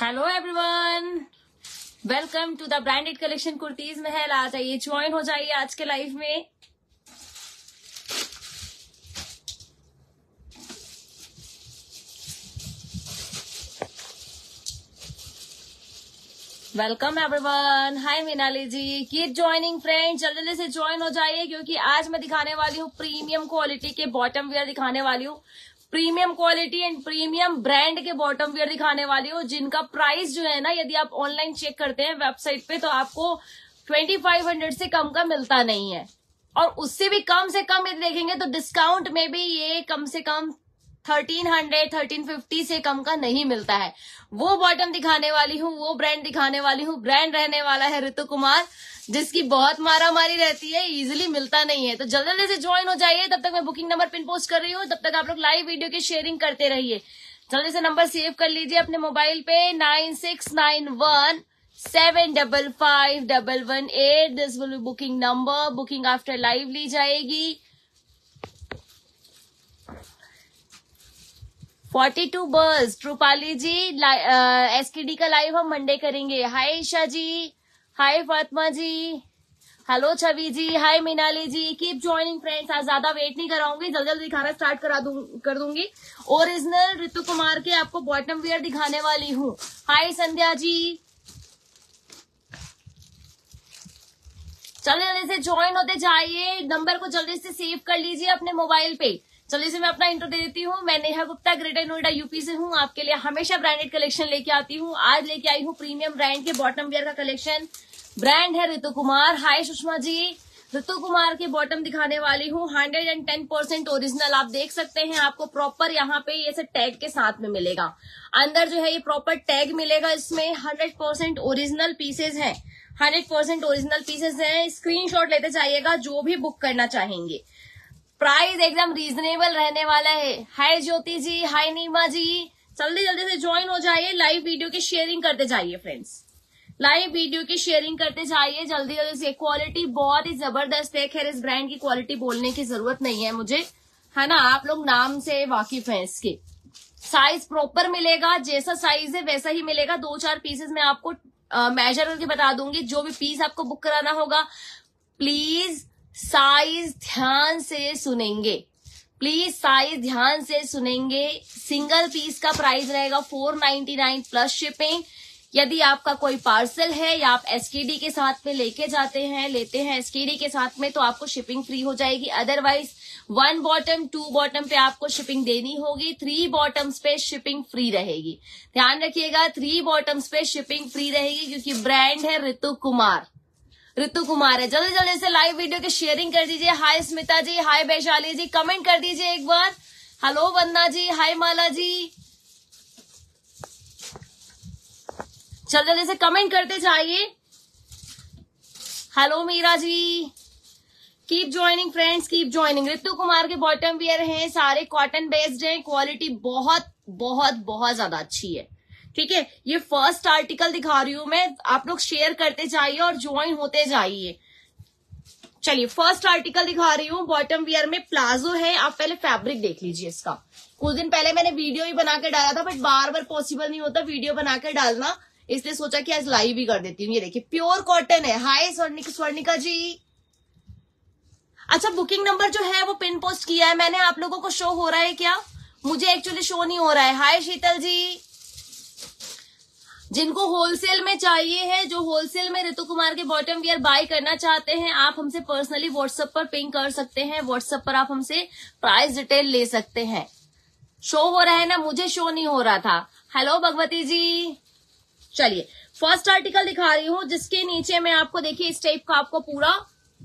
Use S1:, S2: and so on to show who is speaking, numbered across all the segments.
S1: Hello everyone welcome to the branded collection Kurtis Mahal आ जाइए join हो जाइए आज के लाइव में। Welcome everyone hi Meenali ji keep joining friend जल्दी जल्दी से ज्वाइन हो जाइए, क्योंकि आज मैं दिखाने वाली हूँ प्रीमियम क्वालिटी के बॉटम वेयर दिखाने वाली हूँ। Premium quality and premium brand के बॉटम वेयर दिखाने वाली हूँ, जिनका प्राइस जो है ना, यदि आप ऑनलाइन चेक करते हैं वेबसाइट पे तो आपको ट्वेंटी फाइव हंड्रेड से कम का मिलता नहीं है। और उससे भी कम से कम यदि देखेंगे तो डिस्काउंट में भी ये कम से कम थर्टीन हंड्रेड थर्टीन फिफ्टी से कम का नहीं मिलता है। वो बॉटम दिखाने वाली हूँ, वो ब्रांड दिखाने वाली हूँ ब्रांड रहने वाला है ऋतु कुमार, जिसकी बहुत मारा मारी रहती है इजिली मिलता नहीं है। तो जल्दी जल्दी से ज्वाइन हो जाइए, तब तक मैं बुकिंग नंबर पिन पोस्ट कर रही हूँ, तब तक आप लोग लाइव वीडियो की शेयरिंग करते रहिए। जल्दी से नंबर सेव कर लीजिए अपने मोबाइल पे nine six nine one seven double five double one eight this will be booking number booking after live ली जाएगी। फोर्टी टू बर्स ट्रूपाली जी एसकेडी का लाइव हम मंडे करेंगे। Hi Isha ji hi Fatima ji hello Chhavi ji hi Meenali ji. Keep joining friends आज ज़्यादा wait नहीं कराऊँगी। जल्दी जल्दी दिखाना स्टार्ट करा दूँ, कर दूँगी। ओरिजिनल ऋतु कुमार के आपको बॉटम वेयर दिखाने वाली हूँ। हाय संध्या जी। जल्दी जल्दी से ज्वाइन होते जाइए। नंबर को जल्दी से सेव कर लीजिए अपने मोबाइल पे। जल्दी से मैं अपना इंट्रो दे देती हूँ। मैं नेहा गुप्ता ग्रेटर नोएडा यूपी से हूँ। आपके लिए हमेशा ब्रांडेड कलेक्शन लेके आती हूँ। आज लेके आई हूँ प्रीमियम ब्रांड के बॉटम वेयर का कलेक्शन ब्रांड है ऋतु कुमार। हाय सुषमा जी। ऋतु कुमार के बॉटम दिखाने वाली हूँ। Hundred and ten percent original आप देख सकते हैं। आपको प्रॉपर यहाँ पे ये टैग के साथ में मिलेगा। अंदर जो है ये प्रॉपर टैग मिलेगा इसमें। हंड्रेड परसेंट ओरिजिनल पीसेज है। हंड्रेड परसेंट ओरिजिनल पीसेज है। स्क्रीनशॉट लेते जाइएगा। जो भी बुक करना चाहेंगे। प्राइस एकदम रीजनेबल रहने वाला है। हाय ज्योति जी, हाय नीमा जी। जल्दी जल्दी से ज्वाइन हो जाइए लाइव वीडियो की शेयरिंग करते जाइए फ्रेंड्स लाइव वीडियो की शेयरिंग करते जाइए, जल्दी जल्दी से। क्वालिटी बहुत ही ज़बरदस्त है। खैर, इस ब्रांड की क्वालिटी बोलने की ज़रूरत नहीं है मुझे। है ना? आप लोग नाम से वाकिफ हैं इसके। साइज़ प्रॉपर मिलेगा, जैसा साइज़ है वैसा ही मिलेगा। दो चार पीसेस में आपको मेजर करके बता दूँगी। जो भी पीस आपको बुक कराना होगा प्लीज़ साइज़ ध्यान से सुनेंगे। प्लीज़ साइज़ ध्यान से सुनेंगे। सिंगल पीस का प्राइस रहेगा four ninety nine plus shipping. यदि आपका कोई पार्सल है या आप एसकेडी के साथ में लेके जाते हैं, लेते हैं एसकेडी के साथ में तो आपको शिपिंग फ्री हो जाएगी। Otherwise one bottom two bottom पे आपको शिपिंग देनी होगी। थ्री बॉटम्स पे शिपिंग फ्री रहेगी। ध्यान रखिएगा थ्री बॉटम्स पे शिपिंग फ्री रहेगी क्योंकि ब्रांड है ऋतु कुमार। ऋतु कुमार है। जल्दी जल्दी से लाइव वीडियो की शेयरिंग कर दीजिए। Hi Smita ji. Hi Vaishali ji. Comment कर दीजिए एक बार। हेलो वंदना जी। हाय माला जी। जल्दी जल्दी से कमेंट करते जाइए। Hello Meera ji. Keep joining friends keep joining Ritu Kumar के बॉटम वियर हैं। सारे कॉटन बेस्ड हैं। क्वालिटी बहुत बहुत बहुत ज़्यादा अच्छी है। ठीक है, ये फ़र्स्ट आर्टिकल दिखा रही हूँ मैं, आप लोग शेयर करते जाइए और ज्वाइन होते जाइए। चलिए फ़र्स्ट आर्टिकल दिखा रही हूँ बॉटम वियर में प्लाजो है, आप पहले फैब्रिक देख लीजिए इसका। कुछ दिन पहले मैंने वीडियो ही बना के डाला था बट बार बार पॉसिबल नहीं होता वीडियो बना के डालना, इसलिए सोचा कि आज लाइव ही कर देती हूँ। ये देखिए प्योर कॉटन है। हाय, स्वर्णिका स्वर्णिका जी। अच्छा बुकिंग नंबर जो है, वो पिन पोस्ट किया है मैंने, आप लोगों को शो हो रहा है क्या? मुझे एक्चुअली शो नहीं हो रहा है। हाय, शीतल जी। जिनको होलसेल में चाहिए है, जो होलसेल में ऋतु कुमार के बॉटम वियर बाय करना चाहते हैं, आप हमसे पर्सनली व्हाट्सएप पर पिंग कर सकते हैं। व्हाट्सएप पर आप हमसे प्राइस डिटेल ले सकते हैं। शो हो रहा है ना? मुझे शो नहीं हो रहा था। हेलो भगवती जी। चलिए फ़र्स्ट आर्टिकल दिखा रही हूँ, जिसके नीचे में आपको देखिए, इस टाइप का आपको पूरा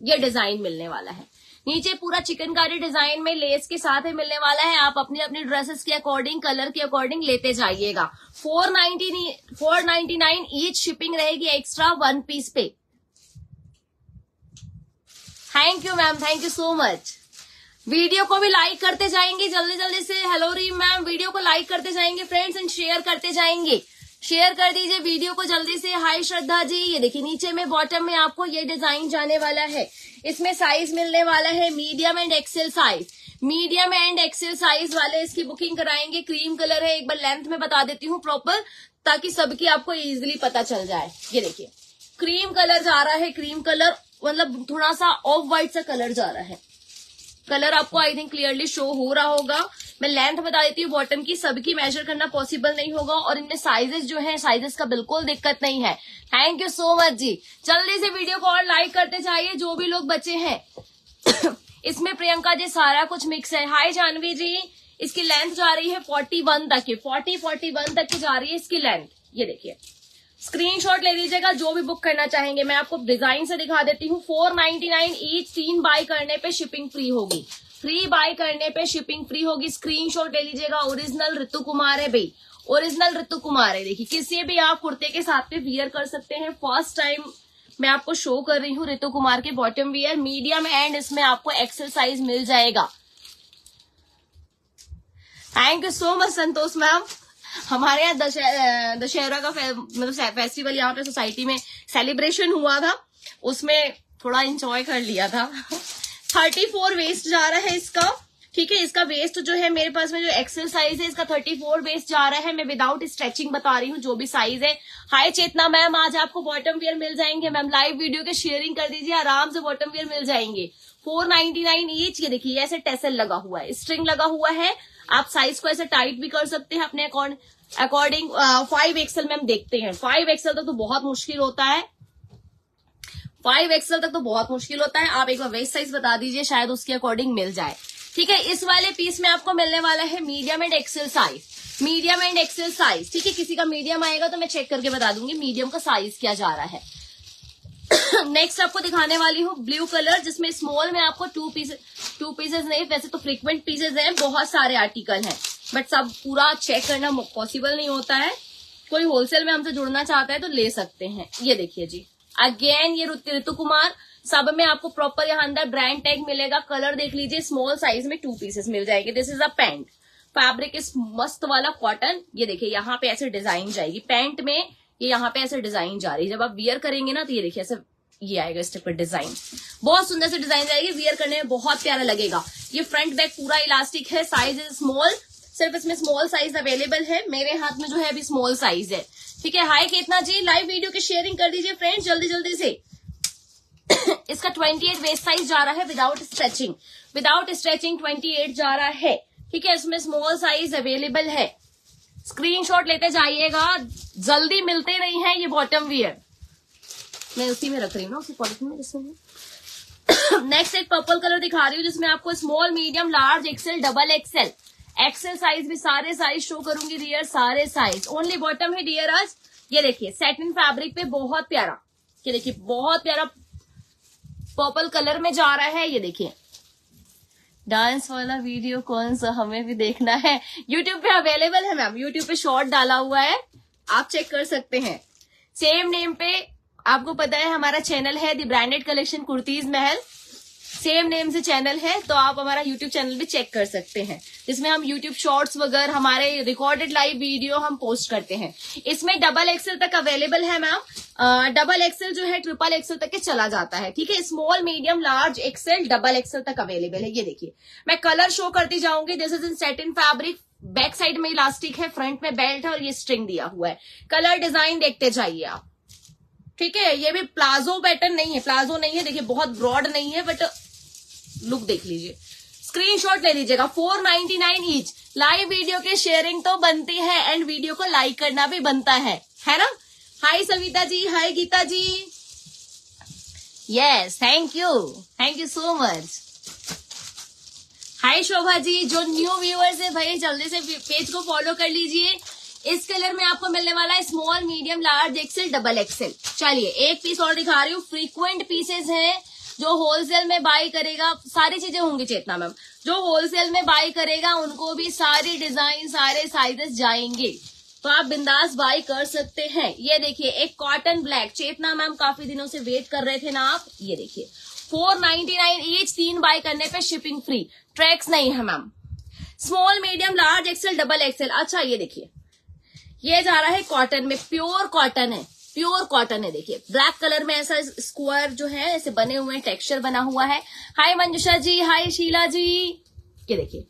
S1: ये डिज़ाइन मिलने वाला है। नीचे पूरा चिकनकारी डिज़ाइन में लेस के साथ ही मिलने वाला है। आप अपनी अपनी ड्रेसेस के अकॉर्डिंग कलर के अकॉर्डिंग लेते जाइएगा। Four ninety four ninety nine each shipping रहेगी एक्स्ट्रा वन पीस पे। Thank you ma'am thank you so much video को भी लाइक करते जाएँगे। जल्दी जल्दी से हेलो रीम मैम वीडियो को लाइक करते जाएँगे फ्रेंड्स एंड शेयर करते जाएँगे। शेयर कर दीजिए वीडियो को जल्दी से। हाय श्रद्धा जी, ये देखिए नीचे में बॉटम में आपको ये डिज़ाइन जाने वाला है। इसमें साइज़ मिलने वाला है medium and XL size medium and XL size वाले इसकी बुकिंग कराएँगे। क्रीम कलर है, एक बार लेंथ में बता देती हूँ प्रॉपर ताकि सबकी आपको इजिली पता चल जाए। ये देखिए क्रीम कलर जा रहा है क्रीम कलर मतलब थोड़ा सा ऑफ़ व्हाइट सा कलर जा रहा है। कलर आपको आई थिंक क्लियरली शो हो रहा होगा। मैं लेंथ बता देती हूँ बॉटम की सबकी मेजर करना पॉसिबल नहीं होगा और इनमें साइजेस जो है साइजेस का बिल्कुल दिक्कत नहीं है। थैंक यू सो मच जी। जल्दी से वीडियो को और लाइक करते जाइए, जो भी लोग बचे हैं। इसमें प्रियंका जी सारा कुछ मिक्स है। हाय जानवी जी। इसकी लेंथ जा रही है फोर्टी वन तक की फोर्टी फोर्टी वन तक की जा रही है इसकी लेंथ ये देखिए। स्क्रीनशॉट ले लीजिएगा, जो भी बुक करना चाहेंगे। मैं आपको डिज़ाइन से दिखा देती हूँ। फोर नाइनटी नाइन ईच तीन बाय करने पे शिपिंग फ्री होगी। फ्री बाय करने पे शिपिंग फ्री होगी। स्क्रीनशॉट ले लीजिएगा। ओरिजिनल ऋतु कुमार है भाई। ओरिजिनल ऋतु कुमार है। देखिए, किसी भी आप कुर्ते के साथ पे वियर कर सकते हैं। फ़र्स्ट टाइम मैं आपको शो कर रही हूँ ऋतु कुमार के बॉटम वियर मीडियम एंड इसमें आपको एक्सरसाइज मिल जाएगा। Thank you so much Santosh ma'am हमारे यहाँ दशहरा का मतलब फेस्टिवल यहाँ पे सोसाइटी में सेलिब्रेशन हुआ था। उसमें थोड़ा इंजॉय कर लिया था। थर्टी फोर वेस्ट जा रहा है इसका। ठीक है, इसका वेस्ट जो है मेरे पास में जो एक्सेल साइज़ है, इसका थर्टी फोर वेस्ट जा रहा है। मैं विदाउट स्ट्रेचिंग बता रही हूँ, जो भी साइज़ है। हाय चेतना मैम, आज आपको बॉटम वेयर मिल जाएँगे। मैम लाइव वीडियो के शेयरिंग कर दीजिए, आराम से बॉटम वेयर मिल जाएँगे। फोर नाइनटी नाइन ईच ये देखिए, ऐसे टेसल लगा हुआ है स्ट्रिंग लगा हुआ है। आप साइज़ को ऐसे टाइट भी कर सकते हैं, अपने अकॉर्डिंग फाइव एक्सएल में हम देखते हैं। फाइव एक्सएल तक तो बहुत मुश्किल होता है। फाइव एक्सएल तक तो बहुत मुश्किल होता है। आप एक बार वेस्ट साइज़ बता दीजिए, शायद उसके अकॉर्डिंग मिल जाए। ठीक है, इस वाले पीस में आपको मिलने वाला है medium and XL size medium and XL size ठीक है, किसी का मीडियम आएगा तो मैं चेक करके बता दूँगी मीडियम का साइज़ क्या जा रहा है। नेक्स्ट आपको दिखाने वाली हूँ ब्लू कलर जिसमें स्मॉल में आपको टू पीसेस टू पीसेस नहीं, वैसे तो फ्रीक्वेंट पीसेस हैं, बहुत सारे आर्टिकल हैं। बट सब पूरा चेक करना पॉसिबल नहीं होता है। कोई होलसेल में हमसे जुड़ना चाहता है तो ले सकते हैं। ये देखिए जी। अगेन ये ऋतु कुमार सब में आपको प्रॉपर यहाँ अंदर ब्रांड टैग मिलेगा। कलर देख लीजिए स्मॉल साइज़ में टू पीसेस मिल जाएँगे। This is a pant fabric इस मस्त वाला कॉटन ये देखिए, यहाँ पे ऐसे डिज़ाइन जाएगी। पैंट में ये यहाँ पे ऐसे डिज़ाइन जा रही है। जब आप वियर करेंगे ना तो ये देखिए, ऐसे ये आएगा इस टाइप का डिज़ाइन बहुत सुंदर से डिज़ाइन जाएगी। वियर करने में बहुत प्यारा लगेगा। ये फ्रंट बैक पूरा इलास्टिक है। साइज़ इज़ स्मॉल सिर्फ़ इसमें स्मॉल साइज़ अवेलेबल है। मेरे हाथ में जो है अभी स्मॉल साइज़ है। ठीक है? Hi Ketna ji live video की शेयरिंग कर दीजिए फ्रेंड्स जल्दी जल्दी से। इसका 28 वेस्ट साइज़ जा रहा है विदाउट स्ट्रेचिंग विदाउट स्ट्रेचिंग 28 जा रहा है। ठीक है? इसमें स्मॉल साइज़ अवेलेबल है। स्क्रीनशॉट लेते जाइएगा। जल्दी मिलते नहीं है, ये बॉटम वियर मैं उसी में रख रही हूँ ना, उसी पॉलिथीन में जिसमें नेक्स्ट एक पर्पल कलर दिखा रही हूँ, जिसमें आपको small medium large XL double XL XL size भी सारे साइज़ शो करूँगी डियर सारे साइज़ ओनली बॉटम है डियर आज. ये देखिए सेटिन फैब्रिक पे बहुत प्यारा. ये देखिए, बहुत प्यारा पर्पल कलर में जा रहा है, ये देखिए. डांस वाला वीडियो कौन सा हमें भी देखना है. यूट्यूब पे अवेलेबल है मैम यूट्यूब पे शॉर्ट डाला हुआ है. आप चेक कर सकते हैं. सेम नेम पे आपको पता है, हमारा चैनल है दी ब्रांडेड कलेक्शन कुर्तीज महल. सेम नेम से चैनल है तो आप हमारा यूट्यूब चैनल भी चेक कर सकते हैं। जिसमें हम यूट्यूब शॉर्ट्स वगैरह, हमारे रिकॉर्डेड लाइव वीडियो हम पोस्ट करते हैं। इसमें डबल एक्सेल तक अवेलेबल है मैम डबल एक्सेल जो है ट्रिपल एक्सेल तक के चला जाता है, ठीक है? Small medium large XL double XL तक अवेलेबल है, ये देखिए। मैं कलर शो करती जाऊँगी। This is in set in fabric back side में इलास्टिक है फ्रंट में बेल्ट है और ये स्ट्रिंग दिया हुआ है। कलर डिज़ाइन देखते जाइए आप। ठीक है? ये भी प्लाजो पैटर्न नहीं है। प्लाजो नहीं है, देखिए, बहुत ब्रॉड नहीं है बट लुक देख लीजिए। स्क्रीनशॉट ले लीजिएगा। Four ninety nine each live video के शेयरिंग तो बनती है एंड वीडियो को लाइक करना भी बनता है। है ना? Hi Savita ji. Hi Geeta ji. Yes thank you thank you so much hi Shobha ji. जो न्यू व्यूअर्स है, भाई, जल्दी से पेज को फॉलो कर लीजिए। इस कलर में आपको मिलने वाला है small medium large XL double XL चलिए, एक पीस और दिखा रही हूँ। फ्रीक्वेंट पीसेस हैं। जो होलसेल में बाई करेगा, सारी चीज़ें होंगी चेतना मैम। जो होलसेल में बाई करेगा, उनको भी सारी डिज़ाइन सारे साइजेस जाएँगे। तो आप बिंदास बाई कर सकते हैं। ये देखिए, एक कॉटन ब्लैक चेतना मैम काफ़ी दिनों से वेट कर रहे थे ना आप? ये देखिए। फोर नाइनटी नाइन तीन बाय करने पे शिपिंग फ्री ट्रैक्स नहीं है ma'am. Small medium large XL double XL अच्छा ये देखिए। ये जा रहा है कॉटन में। प्योर कॉटन है। प्योर कॉटन है, देखिए। ब्लैक कलर में ऐसा स्क्वायर जो है, ऐसे बने हुए टेक्सचर बना हुआ है। हाय मंजुषा जी, हाय शीला जी। ये देखिए।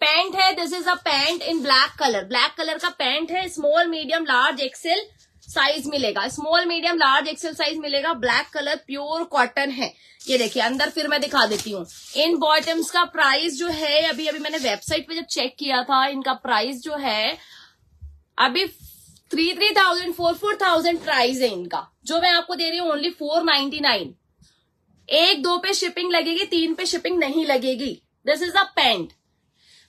S1: पैंट है this is a pant in black colour black colour का पैंट है small medium large XL size मिलेगा। Small medium large XL size मिलेगा। ब्लैक कलर प्योर कॉटन है। ये देखिए, अंदर फिर मैं दिखा देती हूँ। इन बॉटम्स का प्राइस जो है, अभी अभी मैंने वेबसाइट पे जब चेक किया था, इनका प्राइस जो है, अभी three three thousand four four thousand price है इनका। जो मैं आपको दे रही हूँ ओनली फोर नाइनटी नाइन एक, दो पे शिपिंग लगेगी, तीन पे शिपिंग नहीं लगेगी। This is a pant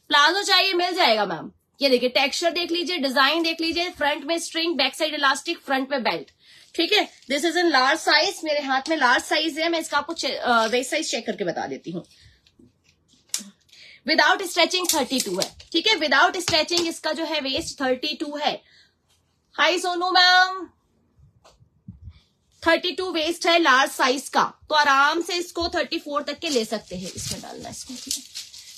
S1: palazzo चाहिए, मिल जाएगा मैम ये देखिए टेक्सचर देख लीजिए डिज़ाइन देख लीजिए फ्रंट में string back side elastic front में बेल्ट ठीक है? This is in large size मेरे हाथ में लार्ज साइज़ है। मैं इसका आपको वेस्ट साइज़ चेक करके बता देती हूँ। विदाउट स्ट्रेचिंग थर्टी टू है। ठीक है? विदाउट स्ट्रेचिंग इसका जो है वेस्ट थर्टी टू है। Hi Sonu ma'am thirty two waist है लार्ज साइज़ का। तो आराम से इसको थर्टी फोर तक के ले सकते हैं। इसमें डालना इसको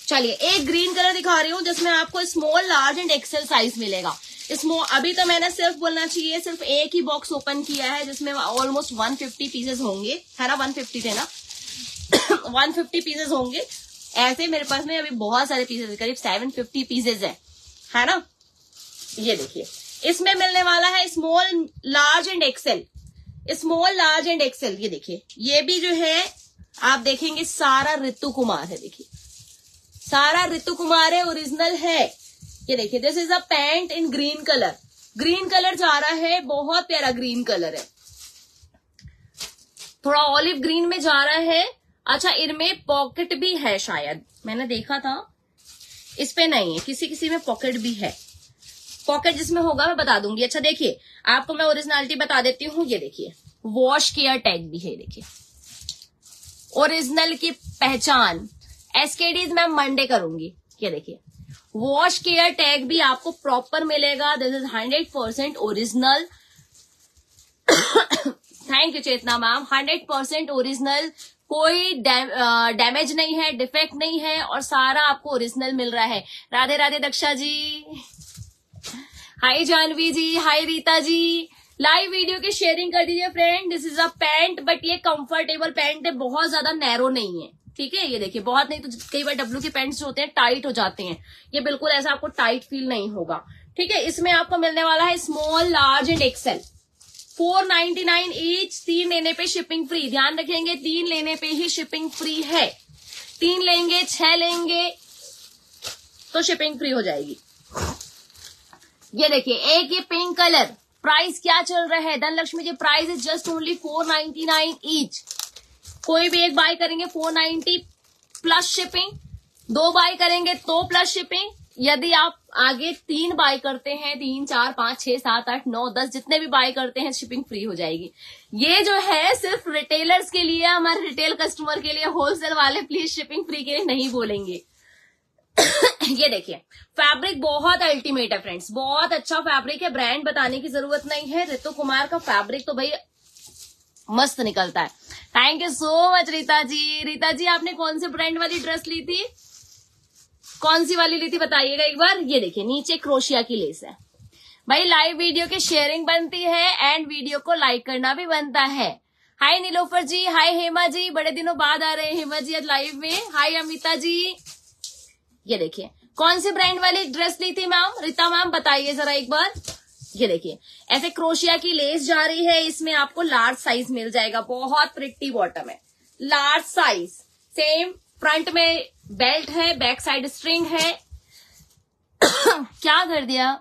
S1: चलिए, एक ग्रीन कलर दिखा रही हूँ, जिसमें आपको small large and XL size मिलेगा। स्मॉल अभी तो मैंने सिर्फ़ बोलना चाहिए, सिर्फ़ एक ही बॉक्स ओपन किया है, जिसमें ऑलमोस्ट 150 पीसेस होंगे। है ना 150 थे ना? 150 पीसेस होंगे। ऐसे मेरे पास में अभी बहुत सारे पीसेस करीब 750 पीसेस है। है ना? ये देखिए। इसमें मिलने वाला है small large and XL small large and XL ये देखिए। ये भी जो है, आप देखेंगे सारा ऋतु कुमार है, देखिए। सारा ऋतु कुमार है ओरिजिनल है। ये देखिए this is a pant in green colour green colour जा रहा है, बहुत प्यारा ग्रीन कलर है। थोड़ा ऑलिव ग्रीन में जा रहा है। अच्छा इनमें पॉकेट भी है शायद। मैंने देखा था। इस पे नहीं है किसी किसी में पॉकेट भी है। पॉकेट जिसमें होगा मैं बता दूँगी। अच्छा देखिए, आपको मैं ओरिजिनलिटी बता देती हूँ, ये देखिए। वॉश केयर टैग भी है, देखिए। ओरिजिनल की पहचान एसकेडीज मैं मंडे करूँगी, ये देखिए। वॉश केयर टैग भी आपको प्रॉपर मिलेगा। This is hundred percent original thank you Chetna ma'am. Hundred percent original कोई डैमेज नहीं है डिफेक्ट नहीं है और सारा आपको ओरिजिनल मिल रहा है। Radhe Radhe, Daksha ji. Hi Janvi ji hi Rita ji live video की शेयरिंग कर दीजिए friend this is a pant but ये कंफर्टेबल पैंट है. बहुत ज़्यादा नैरो नहीं है. ठीक है? ये देखिए, बहुत नहीं तो कई बार डब्ल्यू के पैंट्स जो होते हैं टाइट हो जाते हैं. ये बिल्कुल ऐसा आपको टाइट फील नहीं होगा. ठीक है? इसमें आपको मिलने वाला है small large and XL four ninety nine each तीन लेने पे शिपिंग फ्री ध्यान रखेंगे, तीन लेने पे ही शिपिंग फ्री है. तीन लेंगे, छह लेंगे तो शिपिंग फ्री हो जाएगी. ये देखिए, एक ये पिंक कलर प्राइस क्या चल रहा है? Dhanlakshmi ji price is just only four ninety nine each कोई भी एक बाय करेंगे फोर नाइनटी प्लस शिपिंग दो बाय करेंगे तो प्लस शिपिंग यदि आप आगे तीन बाय करते हैं, तीन, चार, पाँच, छह, सात, आठ, नौ, दस, जितने भी बाय करते हैं शिपिंग फ्री हो जाएगी. ये जो है, सिर्फ़ रिटेलर्स के लिए, हमारे रिटेल कस्टमर के लिए होलसेल वाले प्लीज़ शिपिंग फ्री के लिए नहीं बोलेंगे. ये देखिए फैब्रिक बहुत अल्टीमेट है फ्रेंड्स बहुत अच्छा फैब्रिक है ब्रांड बताने की ज़रूरत नहीं है। ऋतु कुमार का फैब्रिक तो भाई मस्त निकलता है। Thank you so much Rita ji. Rita ji, आपने कौन से ब्रांड वाली ड्रेस ली थी? कौन सी वाली ली थी, बताइएगा एक बार। ये देखिए, नीचे क्रोशिया की लेस है। भाई लाइव वीडियो की शेयरिंग बनती है एंड वीडियो को लाइक करना भी बनता है। हाय नीलोफर जी। हाय हेमा जी। बड़े दिनों बाद आ रहे हैं, हेमा जी, आज लाइव में। हाय अमिता जी। ये देखिए, कौन सी ब्रांड वाली ड्रेस ली थी मैम रीता मैम बताइए जरा एक बार। ये देखिए, ऐसे क्रोशिया की लेस जा रही है, इसमें आपको लार्ज साइज़ मिल जाएगा, बहुत प्रिट्टी बॉटम है। लार्ज साइज़ सेम फ्रंट में बेल्ट है बैक साइड स्ट्रिंग है। क्या कर दिया?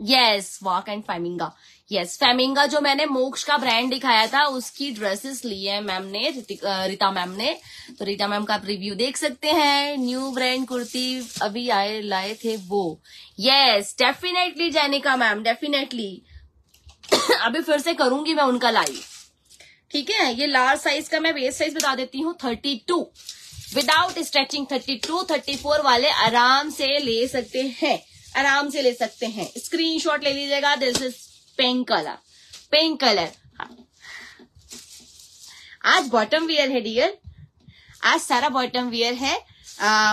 S1: यस वॉक एंड फाइमिंगा यस फेमिंगा जो मैंने मोक्ष का ब्रांड दिखाया था, उसकी ड्रेसेस ली है मैम ने रीता मैम ने। तो रीता मैम का आप रिव्यू देख सकते हैं। न्यू ब्रांड कुर्ती अभी आए, लाए थे वो। Yes definitely Janika ma'am definitely अभी फिर से करूँगी मैं उनका लाइव ठीक है? ये लार्ज साइज़ का मैं वेस्ट साइज़ बता देती हूँ thirty two without stretching thirty two thirty four वाले आराम से ले सकते हैं। आराम से ले सकते हैं। स्क्रीनशॉट ले लीजिएगा this is pink colour pink colour. आज बॉटम वियर है डियर आज सारा बॉटम वियर है।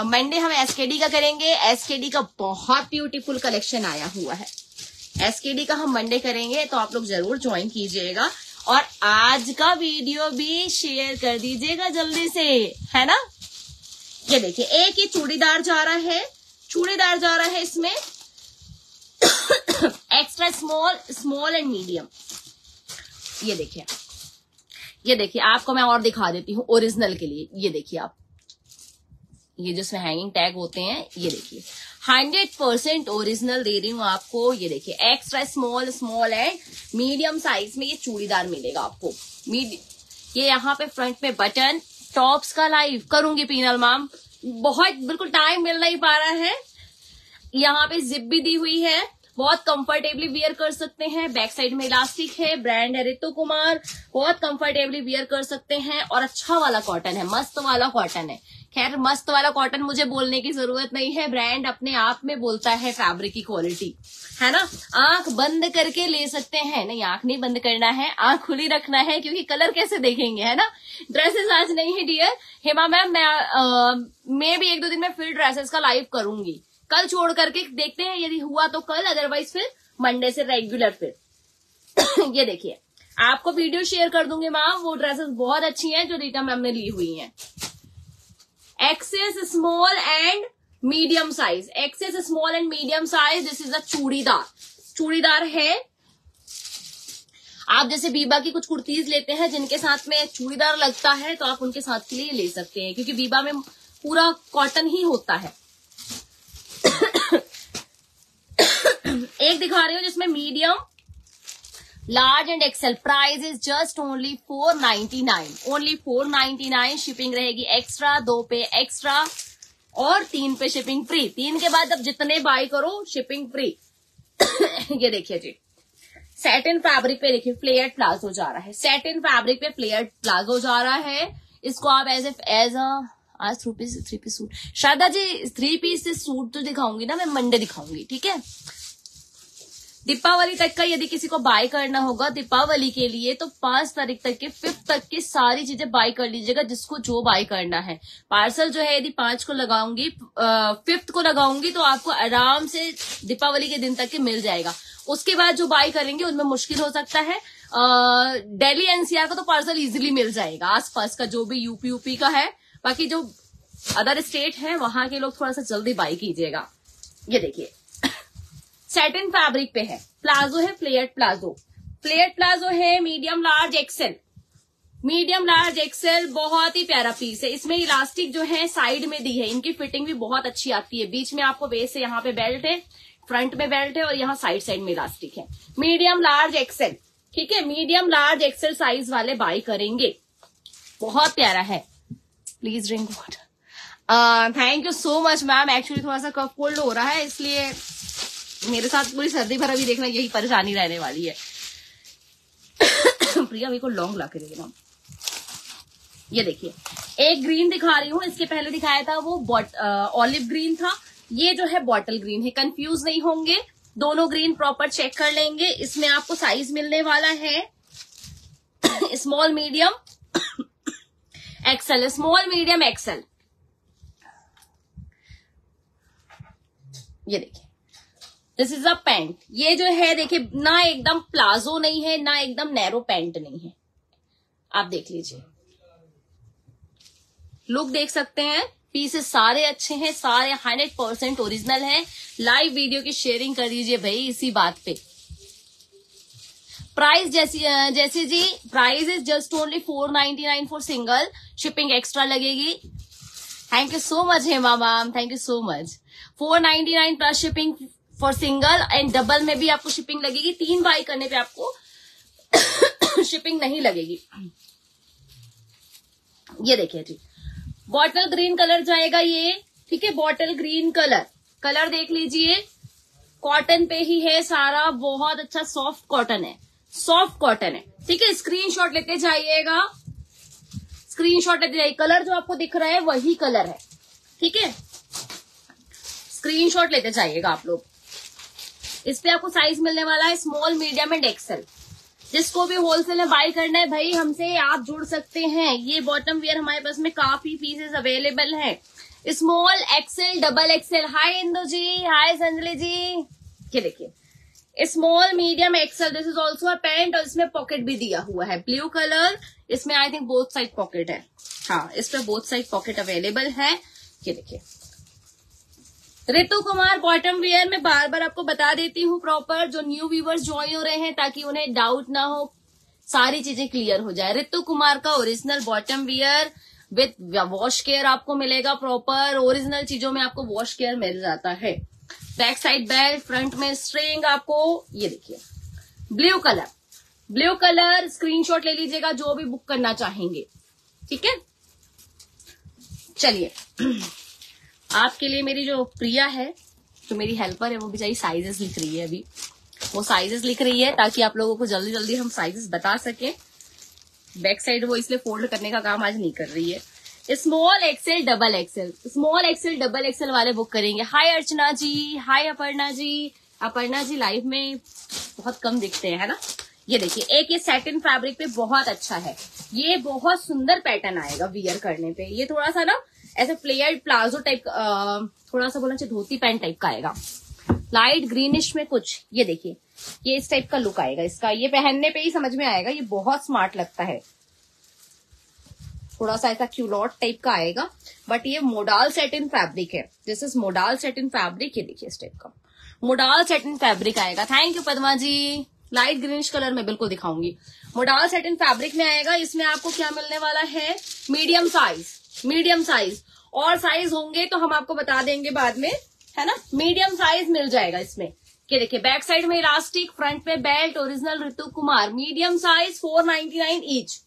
S1: मंडे हम एसकेडी का करेंगे। एसकेडी का बहुत ब्यूटीफुल कलेक्शन आया हुआ है। एसकेडी का हम मंडे करेंगे तो आप लोग ज़रूर ज्वाइन कीजिएगा। और आज का वीडियो भी शेयर कर दीजिएगा जल्दी से, है ना? ये देखिए, एक ये चूड़ीदार जा रहा है। चूड़ीदार जा रहा है इसमें। Extra small small and medium ये देखिए। ये देखिए, आपको मैं और दिखा देती हूँ ओरिजिनल के लिए। ये देखिए आप। ये जिसमें हैंगिंग टैग होते हैं, ये देखिए। हंड्रेड परसेंट ओरिजिनल दे रही हूँ आपको। ये देखिए extra small small and medium size में ये चूड़ीदार मिलेगा आपको। ये यहाँ पे फ्रंट में बटन टॉप्स का लाइव करूँगी पीनल मैम बहुत, बिल्कुल टाइम मिल नहीं पा रहा है। यहाँ पे जिप भी दी हुई है। बहुत कंफर्टेबली वियर कर सकते हैं। बैक साइड में इलास्टिक है ब्रांड है रितु कुमार। बहुत कंफर्टेबली वियर कर सकते हैं और अच्छा वाला कॉटन है, मस्त वाला कॉटन है। खैर, मस्त वाला कॉटन मुझे बोलने की ज़रूरत नहीं है। ब्रांड अपने आप में बोलता है फैब्रिक की क्वालिटी है ना? आँख बंद करके ले सकते हैं। नहीं, आँख नहीं बंद करना है, आँख खुली रखना है, क्योंकि कलर कैसे देखेंगे, है ना? ड्रेसेस आज नहीं है डियर हेमा मैम, मैं मैं भी एक दो दिन में फिर ड्रेसेस का लाइव करूँगी। कल छोड़ करके देखते हैं, यदि हुआ तो कल अदरवाइज़ फिर मंडे से रेगुलर फिर। ये देखिए, आपको वीडियो शेयर कर दूँगी मैम वो ड्रेसेस बहुत अच्छी हैं जो रीटा मैम ने ली हुई हैं। XS small and medium size XS small and medium size this is a churidar. Churidar है। आप जैसे बीबा की कुछ कुर्तीज लेते हैं, जिनके साथ में चूड़ीदार लगता है तो आप उनके साथ के लिए ले सकते हैं, क्योंकि बीबा में पूरा कॉटन ही होता है। एक दिखा रही हूँ जिसमें medium large and XL price is just only four ninety nine only four ninety nine shipping रहेगी एक्स्ट्रा दो पे एक्स्ट्रा और तीन पे शिपिंग फ्री तीन के बाद अब जितने बाय करो शिपिंग फ्री ये देखिए जी। सेटिन फैब्रिक पे देखिए फ्लेयर प्लाजो जा रहा है। सेटिन फैब्रिक पे फ्लेयर प्लाजो जा रहा है। इसको आप एज एफ़ एज अ आज three piece three piece suit Shraddha ji three piece suit तो दिखाऊँगी ना, मैं मंडे दिखाऊँगी, ठीक है? दीपावली तक का यदि किसी को बाय करना होगा दीपावली के लिए तो पाँच तारीख तक के फिफ्थ तक की सारी चीज़ें बाय कर लीजिएगा, जिसको जो बाय करना है। पार्सल जो है यदि पाँच को लगाऊँगी फिफ्थ को लगाऊँगी तो आपको आराम से दीपावली के दिन तक के मिल जाएगा। उसके बाद जो बाय करेंगे, उनमें मुश्किल हो सकता है। दिल्ली एनसीआर का तो पार्सल इजिली मिल जाएगा, आसपास का जो भी यूपी यूपी का है। बाकी जो अदर स्टेट है, वहाँ के लोग थोड़ा सा जल्दी बाई कीजिएगा। ये देखिए। सेटिन फैब्रिक पे है। प्लाजो है प्लेयर्ड प्लाजो प्लेयर्ड प्लाजो है medium large XL medium large XL बहुत ही प्यारा पीस है। इसमें इलास्टिक जो है साइड में दी है। इनकी फिटिंग भी बहुत अच्छी आती है। बीच में आपको बेस से यहाँ पे बेल्ट है फ्रंट में बेल्ट है और यहाँ साइड साइड में इलास्टिक है। मीडियम लार्ज एक्सेल ठीक है? मीडियम लार्ज एक्सेल साइज़ वाले बाय करेंगे। बहुत प्यारा है। Please drink water thank you so much ma'am actually थोड़ा सा कफ कोल्ड हो रहा है, इसलिए मेरे साथ पूरी सर्दी भर अभी देखना यही परेशानी रहने वाली है। प्रिया, मेरे को लॉन्ग ला के देना ये देखिए, एक ग्रीन दिखा रही हूँ, इसके पहले दिखाया था वो ऑलिव ग्रीन था। ये जो है बॉटल ग्रीन है कंफ्यूज नहीं होंगे, दोनों ग्रीन प्रॉपर चेक कर लेंगे। इसमें आपको साइज़ मिलने वाला है। Small medium XL small medium XL ये देखिए। दिस इज़ अ पैंट ये जो है, देखिए, ना एकदम प्लाजो नहीं है, ना एकदम नैरो पैंट नहीं है। आप देख लीजिए। लुक देख सकते हैं। पीसेस सारे अच्छे हैं, सारे हंड्रेड परसेंट ओरिजिनल है। लाइव वीडियो की शेयरिंग कर दीजिए भाई इसी बात पे। प्राइस जैसी जैसे जी price is just only four ninety nine for single shipping extra लगेगी. Thank you so much Hema ma'am thank you so much four ninety nine plus shipping for single and double में भी आपको shipping लगेगी. तीन by करने पे आपको shipping नहीं लगेगी. ये देखिए जी. बॉटल ग्रीन कलर जाएगा ये. ठीक है? बॉटल ग्रीन कलर कलर देख लीजिए. कॉटन पे ही है सारा. बहुत अच्छा सॉफ्ट कॉटन है. सॉफ्ट कॉटन है। ठीक है स्क्रीनशॉट लेते जाइएगा। स्क्रीनशॉट लेते जाइए। कलर जो आपको दिख रहा है, वही कलर है। ठीक है? स्क्रीनशॉट लेते जाइएगा आप लोग। इस पे आपको साइज़ मिलने वाला है स्मॉल मीडियम एंड एक्सेल जिसको भी होलसेल में बाय करना है, भाई, हमसे आप जुड़ सकते हैं। ये बॉटम वेयर हमारे पास में काफ़ी पीसेस अवेलेबल है। Small XL double XL hi Indu ji. Hi Sanjali ji. ये देखिए। Small medium XL this is also a pant और इसमें पॉकेट भी दिया हुआ है। ब्लू कलर इसमें I think both side pocket है। हाँ इस बोथ साइड पॉकेट अवेलेबल है। ये देखिए। ऋतु कुमार बॉटम वेयर में बार बार आपको बता देती हूँ प्रॉपर जो न्यू व्यूवर्स ज्वाइन हो रहे हैं, ताकि उन्हें डाउट ना हो, सारी चीज़ें क्लियर हो जाए। रितु कुमार का original bottom wear with wash care आपको मिलेगा प्रॉपर ओरिजिनल चीज़ों में आपको वॉश केयर मिल जाता है। बैक साइड बेल्ट फ्रंट में स्ट्रिंग, आपको ये देखिए। Blue colour. Blue colour screenshot ले लीजिएगा, जो भी बुक करना चाहेंगे। ठीक है? चलिए। आपके लिए मेरी जो प्रिया है, जो मेरी हेल्पर है, वो बेचारी साइजेस लिख रही है अभी। वो साइजेस लिख रही है, ताकि आप लोगों को जल्दी जल्दी हम साइजेस बता सके। बैक साइड वो इसलिए फोल्ड करने का काम आज नहीं कर रही है। Small XL double XL small XL double XL वाले बुक करेंगे। Hi Archana ji. Hi Aparna ji. Aparna ji life में बहुत कम दिखते हैं, है ना? ये देखिए, एक ये सेटिन फैब्रिक पे बहुत अच्छा है। ये बहुत सुंदर पैटर्न आएगा वियर करने पे। ये थोड़ा सा ना, ऐसे प्लेयर प्लाजो टाइप थोड़ा सा बोलना चाहिए धोती पैंट टाइप का आएगा। लाइट ग्रीनिश में कुछ, ये देखिए, ये इस टाइप का लुक आएगा इसका। ये पहनने पे ही समझ में आएगा, ये बहुत स्मार्ट लगता है। थोड़ा सा ऐसा क्यूलॉट टाइप का आएगा बट ये मोडाल सेटिन फैब्रिक है। This is modal satin fabric ये देखिए इस टाइप का। मोडाल सेटिन फैब्रिक आएगा। Thank you Padma ji. Light greenish colour में बिल्कुल दिखाऊँगी। मोडाल सेटिन फैब्रिक में आएगा। इसमें आपको क्या मिलने वाला है? मीडियम साइज़ मीडियम साइज़ और साइज़ होंगे तो हम आपको बता देंगे बाद में, है ना? मीडियम साइज़ मिल जाएगा इसमें। ये देखिए बैक साइड में इलास्टिक फ्रंट में belt original Ritu Kumar medium size four ninety nine each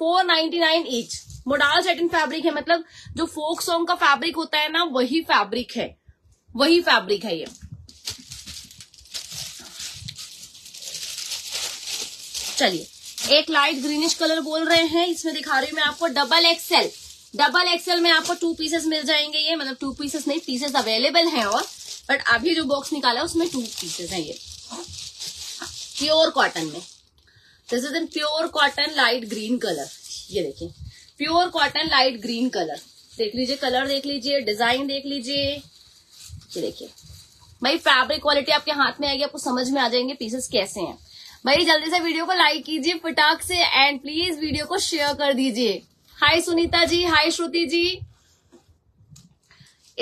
S1: four ninety nine each modal satin fabric है मतलब जो फोक सॉन्ग का फैब्रिक होता है ना, वही फैब्रिक है। वही फैब्रिक है ये। चलिए, एक लाइट ग्रीनिश कलर बोल रहे हैं, इसमें दिखा रही हूँ मैं आपको डबल एक्सएल डबल एक्सएल में आपको टू पीसेस मिल जाएँगे ये मतलब टू पीसेस नहीं पीसेस अवेलेबल हैं और बट अभी जो बॉक्स निकाला है, उसमें टू पीसेस है ये। प्योर कॉटन में। This is in pure cotton light green colour ये देखिए। Pure cotton light green colour देख लीजिए कलर देख लीजिए डिज़ाइन देख लीजिए। ये देखिए। भाई फैब्रिक क्वालिटी आपके हाथ में आएगी, आपको समझ में आ जाएँगे पीसेस कैसे हैं। भाई, जल्दी से वीडियो को लाइक कीजिए, फटाक से एंड प्लीज़ वीडियो को शेयर कर दीजिए। हाय सुनीता जी। हाय श्रुति जी।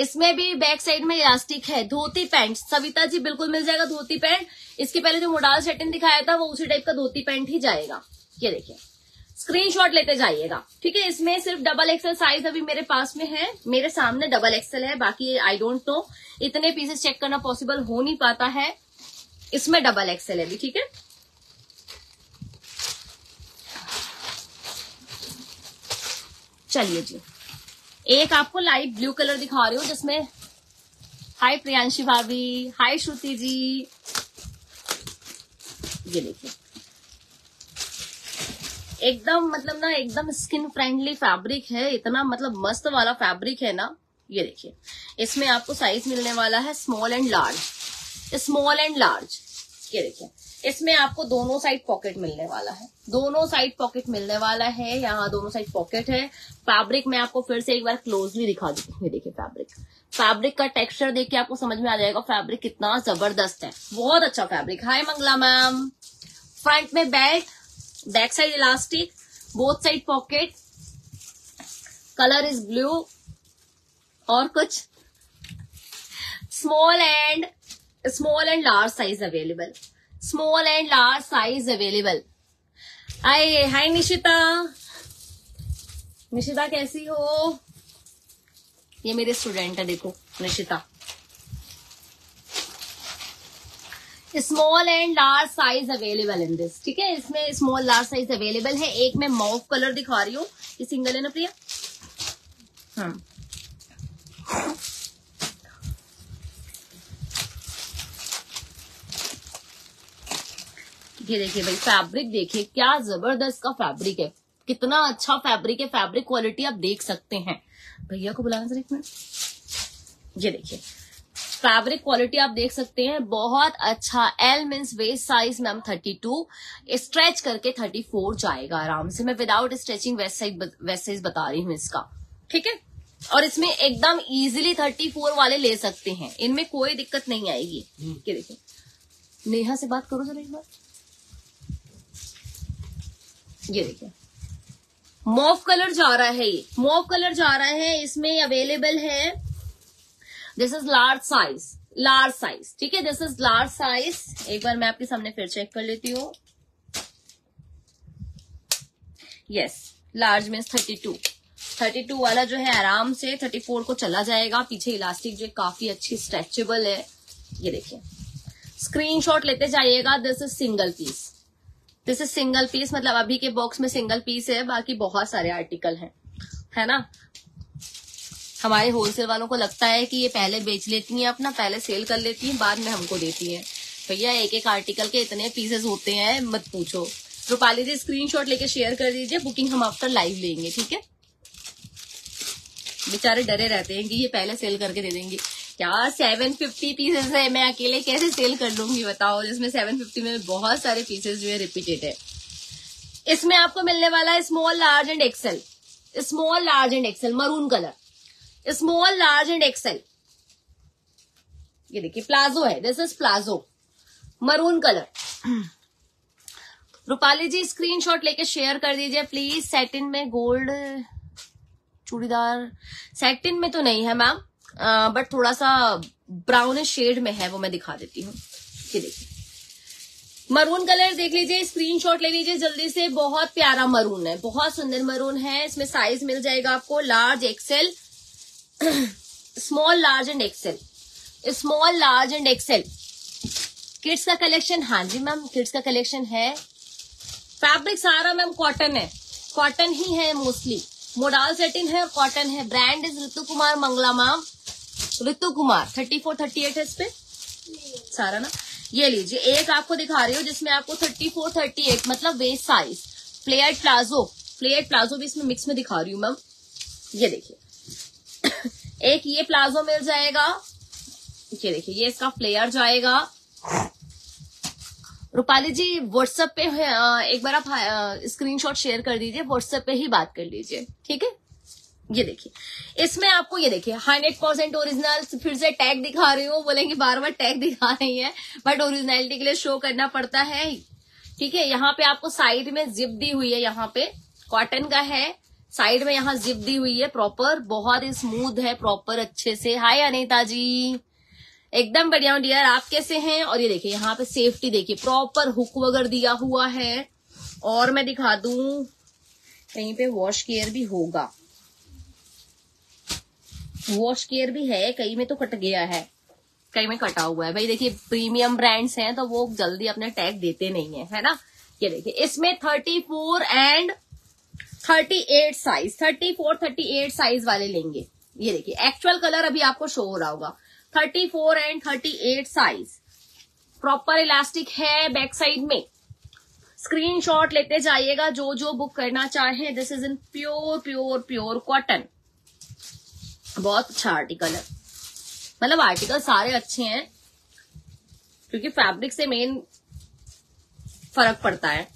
S1: इसमें भी बैक साइड में इलास्टिक है, धोती पैंट। सविता जी, बिल्कुल मिल जाएगा धोती पैंट। इसके पहले जो मोडाल सेटिंग दिखाया था, वो उसी टाइप का धोती पैंट ही जाएगा। ये देखिए। स्क्रीनशॉट लेते जाइएगा। ठीक है, इसमें सिर्फ़ डबल एक्सएल साइज़ अभी मेरे पास में है। मेरे सामने डबल एक्सएल है, बाकी आई डोंट नो इतने पीसेस चेक करना पॉसिबल हो नहीं पाता है। इसमें डबल एक्सएल है भी, ठीक है? चलिए जी। एक आपको लाइट ब्लू कलर दिखा रही हूँ, जिसमें हाय प्रियांशी भाभी हाय श्रुति जी। ये देखिए। एकदम मतलब ना, एकदम स्किन फ्रेंडली फैब्रिक है, इतना मतलब मस्त वाला फैब्रिक है ना, ये देखिए। इसमें आपको साइज़ मिलने वाला है small and large small and large ये देखिए। इसमें आपको दोनों साइड पॉकेट मिलने वाला है। दोनों साइड पॉकेट मिलने वाला है यहाँ दोनों साइड पॉकेट है। फैब्रिक मैं आपको फिर से एक बार क्लोजली दिखा दी। ये देखिए फैब्रिक। फैब्रिक का टेक्सचर देख के आपको समझ में आ जाएगा फैब्रिक कितना ज़बरदस्त है। बहुत अच्छा fabric. Hi Mangala ma'am. Front में belt back side elastic both side pocket colour is blue और कुछ small and small and large size available small and large size available आए हाय निशिता निशिता कैसी हो? ये मेरे स्टूडेंट है, देखो Nishita small and large size available in this ठीक है? इसमें स्मॉल लार्ज साइज़ अवेलेबल है। एक मैं मॉफ कलर दिखा रही हूँ। ये सिंगल है ना प्रिया? हाँ। ये देखिए भाई फैब्रिक देखिए क्या ज़बरदस्त का फैब्रिक है। कितना अच्छा फैब्रिक है फैब्रिक क्वालिटी आप देख सकते हैं। भैया को बुलाना सर एक मिनट। ये देखिए फैब्रिक क्वालिटी आप देख सकते हैं बहुत अच्छा L means waist size ma'am thirty two stretch करके थर्टी फोर जाएगा आराम से। मैं without stretching waist size waist size बता रही हूँ इसका। ठीक है? और इसमें एकदम इजीली थर्टी फोर वाले ले सकते हैं। इनमें कोई दिक्कत नहीं आएगी। ये देखिए नेहा से बात करो जरा एक बार। ये देखिए। मॉव कलर जा रहा है ये। मॉव कलर जा रहा है, इसमें अवेलेबल है। This is large size large size ठीक है? दिस इज़ लार्ज साइज़ एक बार मैं आपके सामने फिर चेक कर लेती हूँ। Yes large means thirty two thirty two वाला जो है आराम से थर्टी फोर को चला जाएगा। पीछे इलास्टिक जो काफ़ी अच्छी स्ट्रेचेबल है। ये देखिए। स्क्रीनशॉट लेते जाइएगा। This is single piece this is single piece मतलब अभी के बॉक्स में सिंगल पीस है, बाकी बहुत सारे आर्टिकल हैं। है ना? हमारे होलसेल वालों को लगता है कि ये पहले बेच लेती हैं, अपना पहले सेल कर लेती हैं, बाद में हमको देती हैं। भैया एक एक आर्टिकल के इतने पीसेस होते हैं, मत पूछो। रूपाली जी स्क्रीनशॉट लेके शेयर कर दीजिए बुकिंग हम आफ्टर लाइव लेंगे, ठीक है? बेचारे डरे रहते हैं कि ये पहले सेल करके दे देंगे। क्या? सेवन फिफ्टी पीसेस है, मैं अकेले कैसे सेल कर लूँगी बताओ? जिसमें सेवन फिफ्टी में बहुत सारे पीसेस जो है रिपीटेड है। इसमें आपको मिलने वाला है small large and XL small large and XL maroon colour small large and XL ये देखिए प्लाजो है। This is palazzo maroon colour Rupali ji screenshot लेके शेयर कर दीजिए प्लीज़ सेटिन में गोल्ड चूड़ीदार। सेटिन में तो नहीं है मैम बट थोड़ा सा ब्राउन शेड में है वो मैं दिखा देती हूँ। देखिए। मरून कलर देख लीजिए स्क्रीनशॉट ले लीजिए, जल्दी से बहुत प्यारा मरून है, बहुत सुंदर मरून है, इसमें साइज़ मिल जाएगा आपको large XL small large and XL small large and XL kids का कलेक्शन हाँ जी मैम किड्स का कलेक्शन है। फैब्रिक सारा मैम कॉटन है। कॉटन ही है मोस्टली मोडाल सेटिन है कॉटन है। Brand is Ritu Kumar Mangala ma'am Ritu Kumar thirty four thirty eight है इस पे? सारा ना? ये लीजिए, एक आपको दिखा रही हूँ जिसमें आपको थर्टी फोर थर्टी एट मतलब waist size flare palazzo flare palazzo भी इसमें मिक्स में दिखा रही हूँ मैम ये देखिए। एक ये प्लाजो मिल जाएगा। ये देखिए, ये इसका फ्लेयर जाएगा। रूपाली जी व्हाट्सएप पे एक बार आप स्क्रीनशॉट शेयर कर दीजिए व्हाट्सएप पे ही बात कर लीजिए, ठीक है? ये देखिए। इसमें आपको ये देखिए हंड्रेड परसेंट ओरिजिनल फिर से टैग दिखा रही हूँ, बोलेंगे बार बार टैग दिखा रही है बट ओरिजिनलिटी के लिए शो करना पड़ता है ठीक है, यहाँ पे आपको साइड में जिप दी हुई है, यहाँ पे कॉटन का है साइड में यहाँ जिप दी हुई है प्रॉपर बहुत ही स्मूथ है प्रॉपर अच्छे से। हाय अनिता जी। एकदम बढ़िया हूँ डियर आप कैसे हैं? और ये देखिए, यहाँ पे सेफ्टी देखिए प्रॉपर हुक वगैरह दिया हुआ है। और मैं दिखा दू, कहीं पे वॉश केयर भी होगा। वॉश केयर भी है, कई में तो कट गया है। कई में कटा हुआ है। भाई देखिए प्रीमियम ब्रांड्स हैं तो वो जल्दी अपने टैग देते नहीं है है ना? ये देखिए, इसमें thirty four and thirty eight size thirty four thirty eight size वाले लेंगे। ये देखिए एक्चुअल कलर अभी आपको शो हो रहा होगा। Thirty four and thirty eight size proper elastic है बैक साइड में। स्क्रीनशॉट लेते जाइएगा जो जो बुक करना चाहे। This is in pure pure pure cotton बहुत अच्छा आर्टिकल है। मतलब आर्टिकल सारे अच्छे हैं, क्योंकि फैब्रिक से मेन फ़र्क पड़ता है।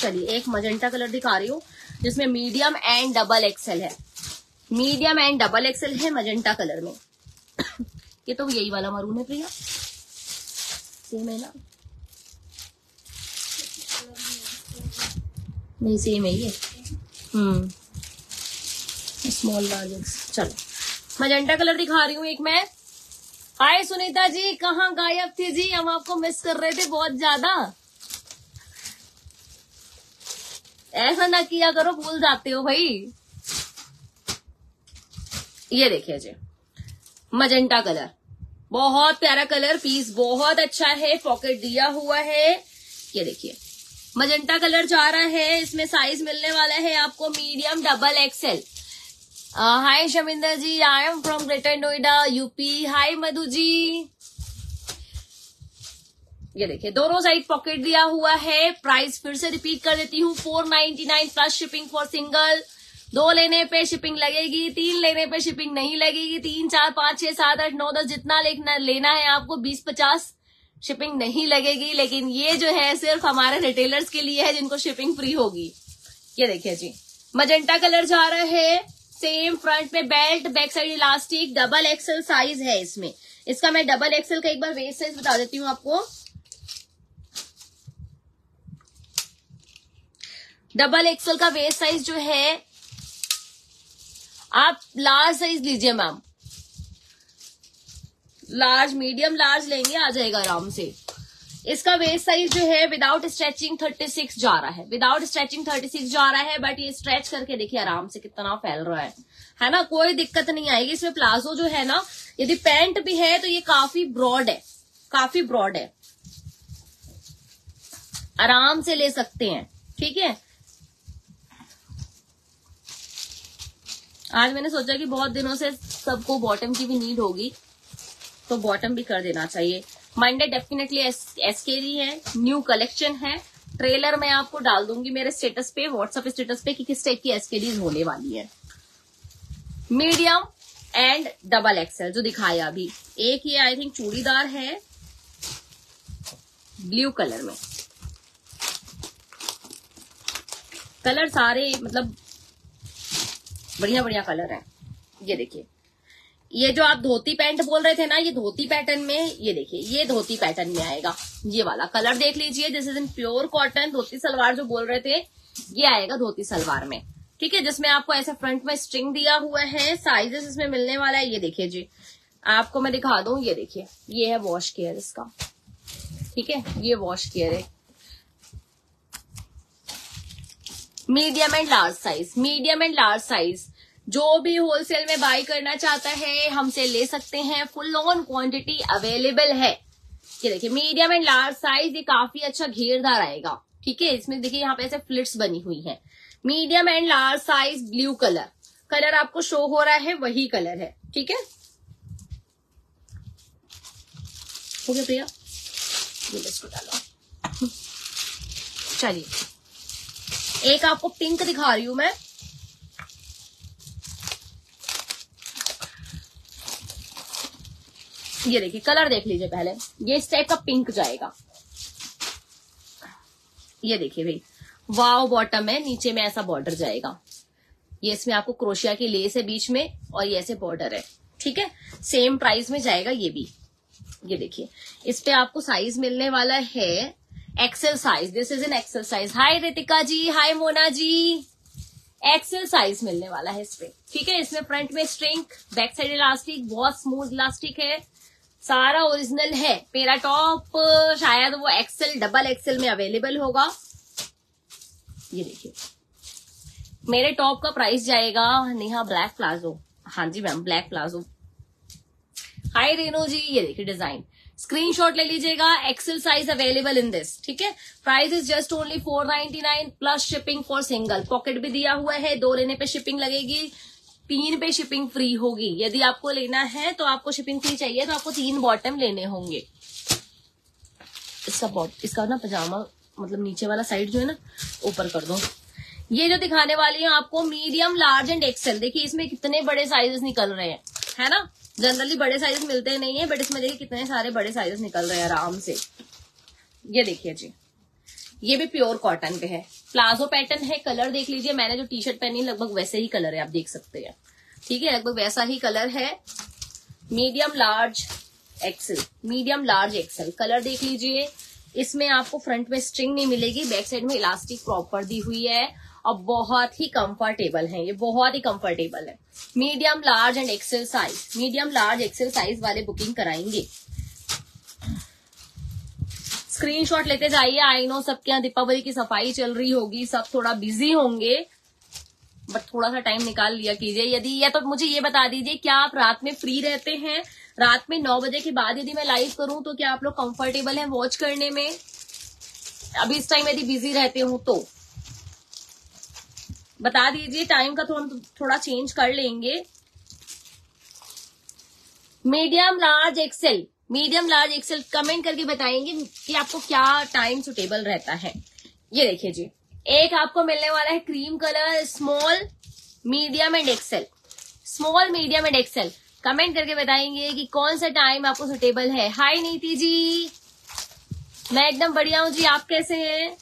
S1: चलिए, एक मजेंटा कलर दिखा रही हूँ, जिसमें मीडियम एंड डबल एक्सेल है। मीडियम एंड डबल एक्सेल है मजेंटा कलर में। ये तो यही वाला मरून है प्रिया। सेम है ना? नहीं सेम है ये हम्म। स्मॉल लार्ज चलो। मजेंटा कलर दिखा रही हूँ एक मैं। हाय सुनीता जी कहाँ गायब थी जी? हम आपको मिस कर रहे थे बहुत ज़्यादा। ऐसा ना किया करो भूल जाते हो भाई। ये देखिए जी। मजेंटा कलर बहुत प्यारा कलर पीस बहुत अच्छा है पॉकेट दिया हुआ है। ये देखिए। मजेंटा कलर जा रहा है, इसमें साइज़ मिलने वाला है आपको medium double XL hi Shaminder ji I am from Greater Noida UP hi Madhu ji. ये देखिए, दोनों साइड पॉकेट दिया हुआ है। प्राइस फिर से रिपीट कर देती हूँ four ninety nine plus shipping for single दो लेने पे शिपिंग लगेगी, तीन लेने पे शिपिंग नहीं लगेगी, तीन, चार, पाँच, छह, सात, आठ, नौ, दस, जितना लेना है आपको, बीस, पचास। शिपिंग नहीं लगेगी, लेकिन ये जो है सिर्फ़ हमारे रिटेलर्स के लिए है जिनको शिपिंग फ्री होगी। ये देखिए जी मजेंटा कलर जा रहा है सेम फ्रंट में belt back side elastic double XL size है इसमें। इसका मैं डबल एक्सल का एक बार वेस्ट साइज़ बता देती हूँ आपको। डबल एक्सल का वेस्ट साइज़ जो है, आप लार्ज साइज़ लीजिए मैम लार्ज मीडियम लार्ज लेंगे, आ जाएगा आराम से। इसका वेस्ट साइज़ जो है विदाउट स्ट्रेचिंग 36 जा रहा है। विदाउट स्ट्रेचिंग 36 जा रहा है बट ये स्ट्रेच करके देखिए आराम से कितना फैल रहा है। है ना? कोई दिक्कत नहीं आएगी। इसमें प्लाजो जो है ना, यदि पैंट भी है तो ये काफ़ी ब्रॉड है। काफ़ी ब्रॉड है। आराम से ले सकते हैं। ठीक है? आज मैंने सोचा कि बहुत दिनों से सबको बॉटम की भी नीड होगी। तो बॉटम भी कर देना चाहिए। मंडे डेफिनेटली एस के है न्यू कलेक्शन है। ट्रेलर मैं आपको डाल दूँगी मेरे स्टेटस पे व्हाट्सएप स्टेटस पे कि किस टाइप की एसकेडीज होने वाली है। मीडियम एंड डबल एक्सएल जो दिखाया अभी। एक ये आई थिंक चूड़ीदार है ब्लू कलर में। कलर सारे मतलब बढ़िया बढ़िया कलर है। ये देखिए। ये जो आप धोती पैंट बोल रहे थे ना, ये धोती पैटर्न में, ये देखिए, ये धोती पैटर्न में आएगा। ये वाला कलर देख लीजिए this is in pure cotton dhoti salwar जो बोल रहे थे, ये आएगा धोती सलवार में। ठीक है, जिसमें आपको ऐसा फ्रंट में स्ट्रिंग दिया हुआ है साइजेस इसमें मिलने वाला है, ये देखिए जी। आपको मैं दिखा दू, ये देखिए, ये है वॉश केयर इसका। ठीक है, ये वॉश केयर है। Medium and large size medium and large size जो भी होलसेल में बाई करना चाहता है, हमसे ले सकते हैं। फुल ऑन क्वांटिटी अवेलेबल है। ये देखिए मीडियम एंड लार्ज साइज़ ये काफ़ी अच्छा घेरदार आएगा। ठीक है? इसमें देखिए, यहाँ पे ऐसे फ्लिट्स बनी हुई है। Medium and large size blue colour colour आपको शो हो रहा है, वही कलर है। ठीक है? हो गया भैया? ये इसको डालो। चलिए। एक आपको पिंक दिखा रही हूँ मैं। ये देखिए कलर देख लीजिए पहले। ये इस टाइप का पिंक जाएगा। ये देखिए भाई वाव बॉटम है, नीचे में ऐसा बॉर्डर जाएगा। ये इसमें आपको क्रोशिया की लेस है बीच में और ये ऐसे बॉर्डर है, ठीक है? सेम प्राइस में जाएगा ये भी। ये देखिए, इस पे आपको साइज़ मिलने वाला है XL size this is an XL size hi Ritika ji hi Mona ji. XL size मिलने वाला है इस पे, ठीक है? इसमें फ्रंट में स्ट्रिंग बैक साइड इलास्टिक बहुत स्मूथ इलास्टिक है। सारा ओरिजिनल है। मेरा टॉप शायद वो एक्सेल डबल एक्सेल में अवेलेबल होगा। ये देखिए। मेरे टॉप का प्राइस जाएगा नेहा ब्लैक प्लाजो हाँ जी ma'am black palazzo hi Reno ji, ये देखिए डिज़ाइन स्क्रीनशॉट ले लीजिएगा XL size available in this ठीक है? Price is just only four ninety nine plus shipping for single pocket भी दिया हुआ है, दो लेने पे शिपिंग लगेगी। तीन पे शिपिंग फ्री होगी। यदि आपको लेना है तो आपको शिपिंग फ्री चाहिए तो आपको तीन बॉटम लेने होंगे। इसका बॉट, इसका ना पजामा मतलब नीचे वाला साइड जो है ना, ऊपर कर दो। ये जो दिखाने वाली है आपको मीडियम, लार्ज एंड एक्सेल। देखिए, इसमें कितने बड़े साइजेस निकल रहे हैं, है ना? जनरली बड़े साइज़ मिलते नहीं है बट इसमें देखिए कितने सारे बड़े साइजेस निकल रहे हैं आराम से। ये देखिए जी, ये भी प्योर कॉटन पे है। प्लाजो पैटर्न है कलर देख लीजिए। मैंने जो टी शर्ट पहनी लगभग वैसे ही कलर है, आप देख सकते हैं। ठीक है, लगभग वैसा ही कलर है। Medium large XL medium large XL colour देख लीजिए। इसमें आपको फ्रंट में स्ट्रिंग नहीं मिलेगी बैक साइड में इलास्टिक प्रॉपर दी हुई है। और बहुत ही कंफर्टेबल है, ये बहुत ही कंफर्टेबल है। Medium large and XL size medium large XL size वाले बुकिंग कराएँगे। स्क्रीनशॉट लेते जाइए आई नो सबके यहाँ दीपावली की सफ़ाई चल रही होगी, सब थोड़ा बिज़ी होंगे। बट थोड़ा सा टाइम निकाल लिया कीजिए। यदि या तो मुझे ये बता दीजिए, क्या आप रात में फ्री रहते हैं? रात में नौ बजे के बाद यदि मैं लाइव करूँ तो क्या आप लोग कंफर्टेबल हैं वॉच करने में? अभी इस टाइम यदि बिज़ी रहते हो तो। बता दीजिए टाइम का थोड़ा थोड़ा चेंज कर लेंगे। Medium large XL medium large XL comment करके बताएँगे कि आपको क्या टाइम सुटेबल रहता है। ये देखिए जी। एक आपको मिलने वाला है cream colour, small, medium and XL. Small, medium and XL. Comment करके बताएँगे कि कौन सा टाइम आपको सुटेबल है। हाय नीति जी। मैं एकदम बढ़िया हूँ जी। आप कैसे हैं?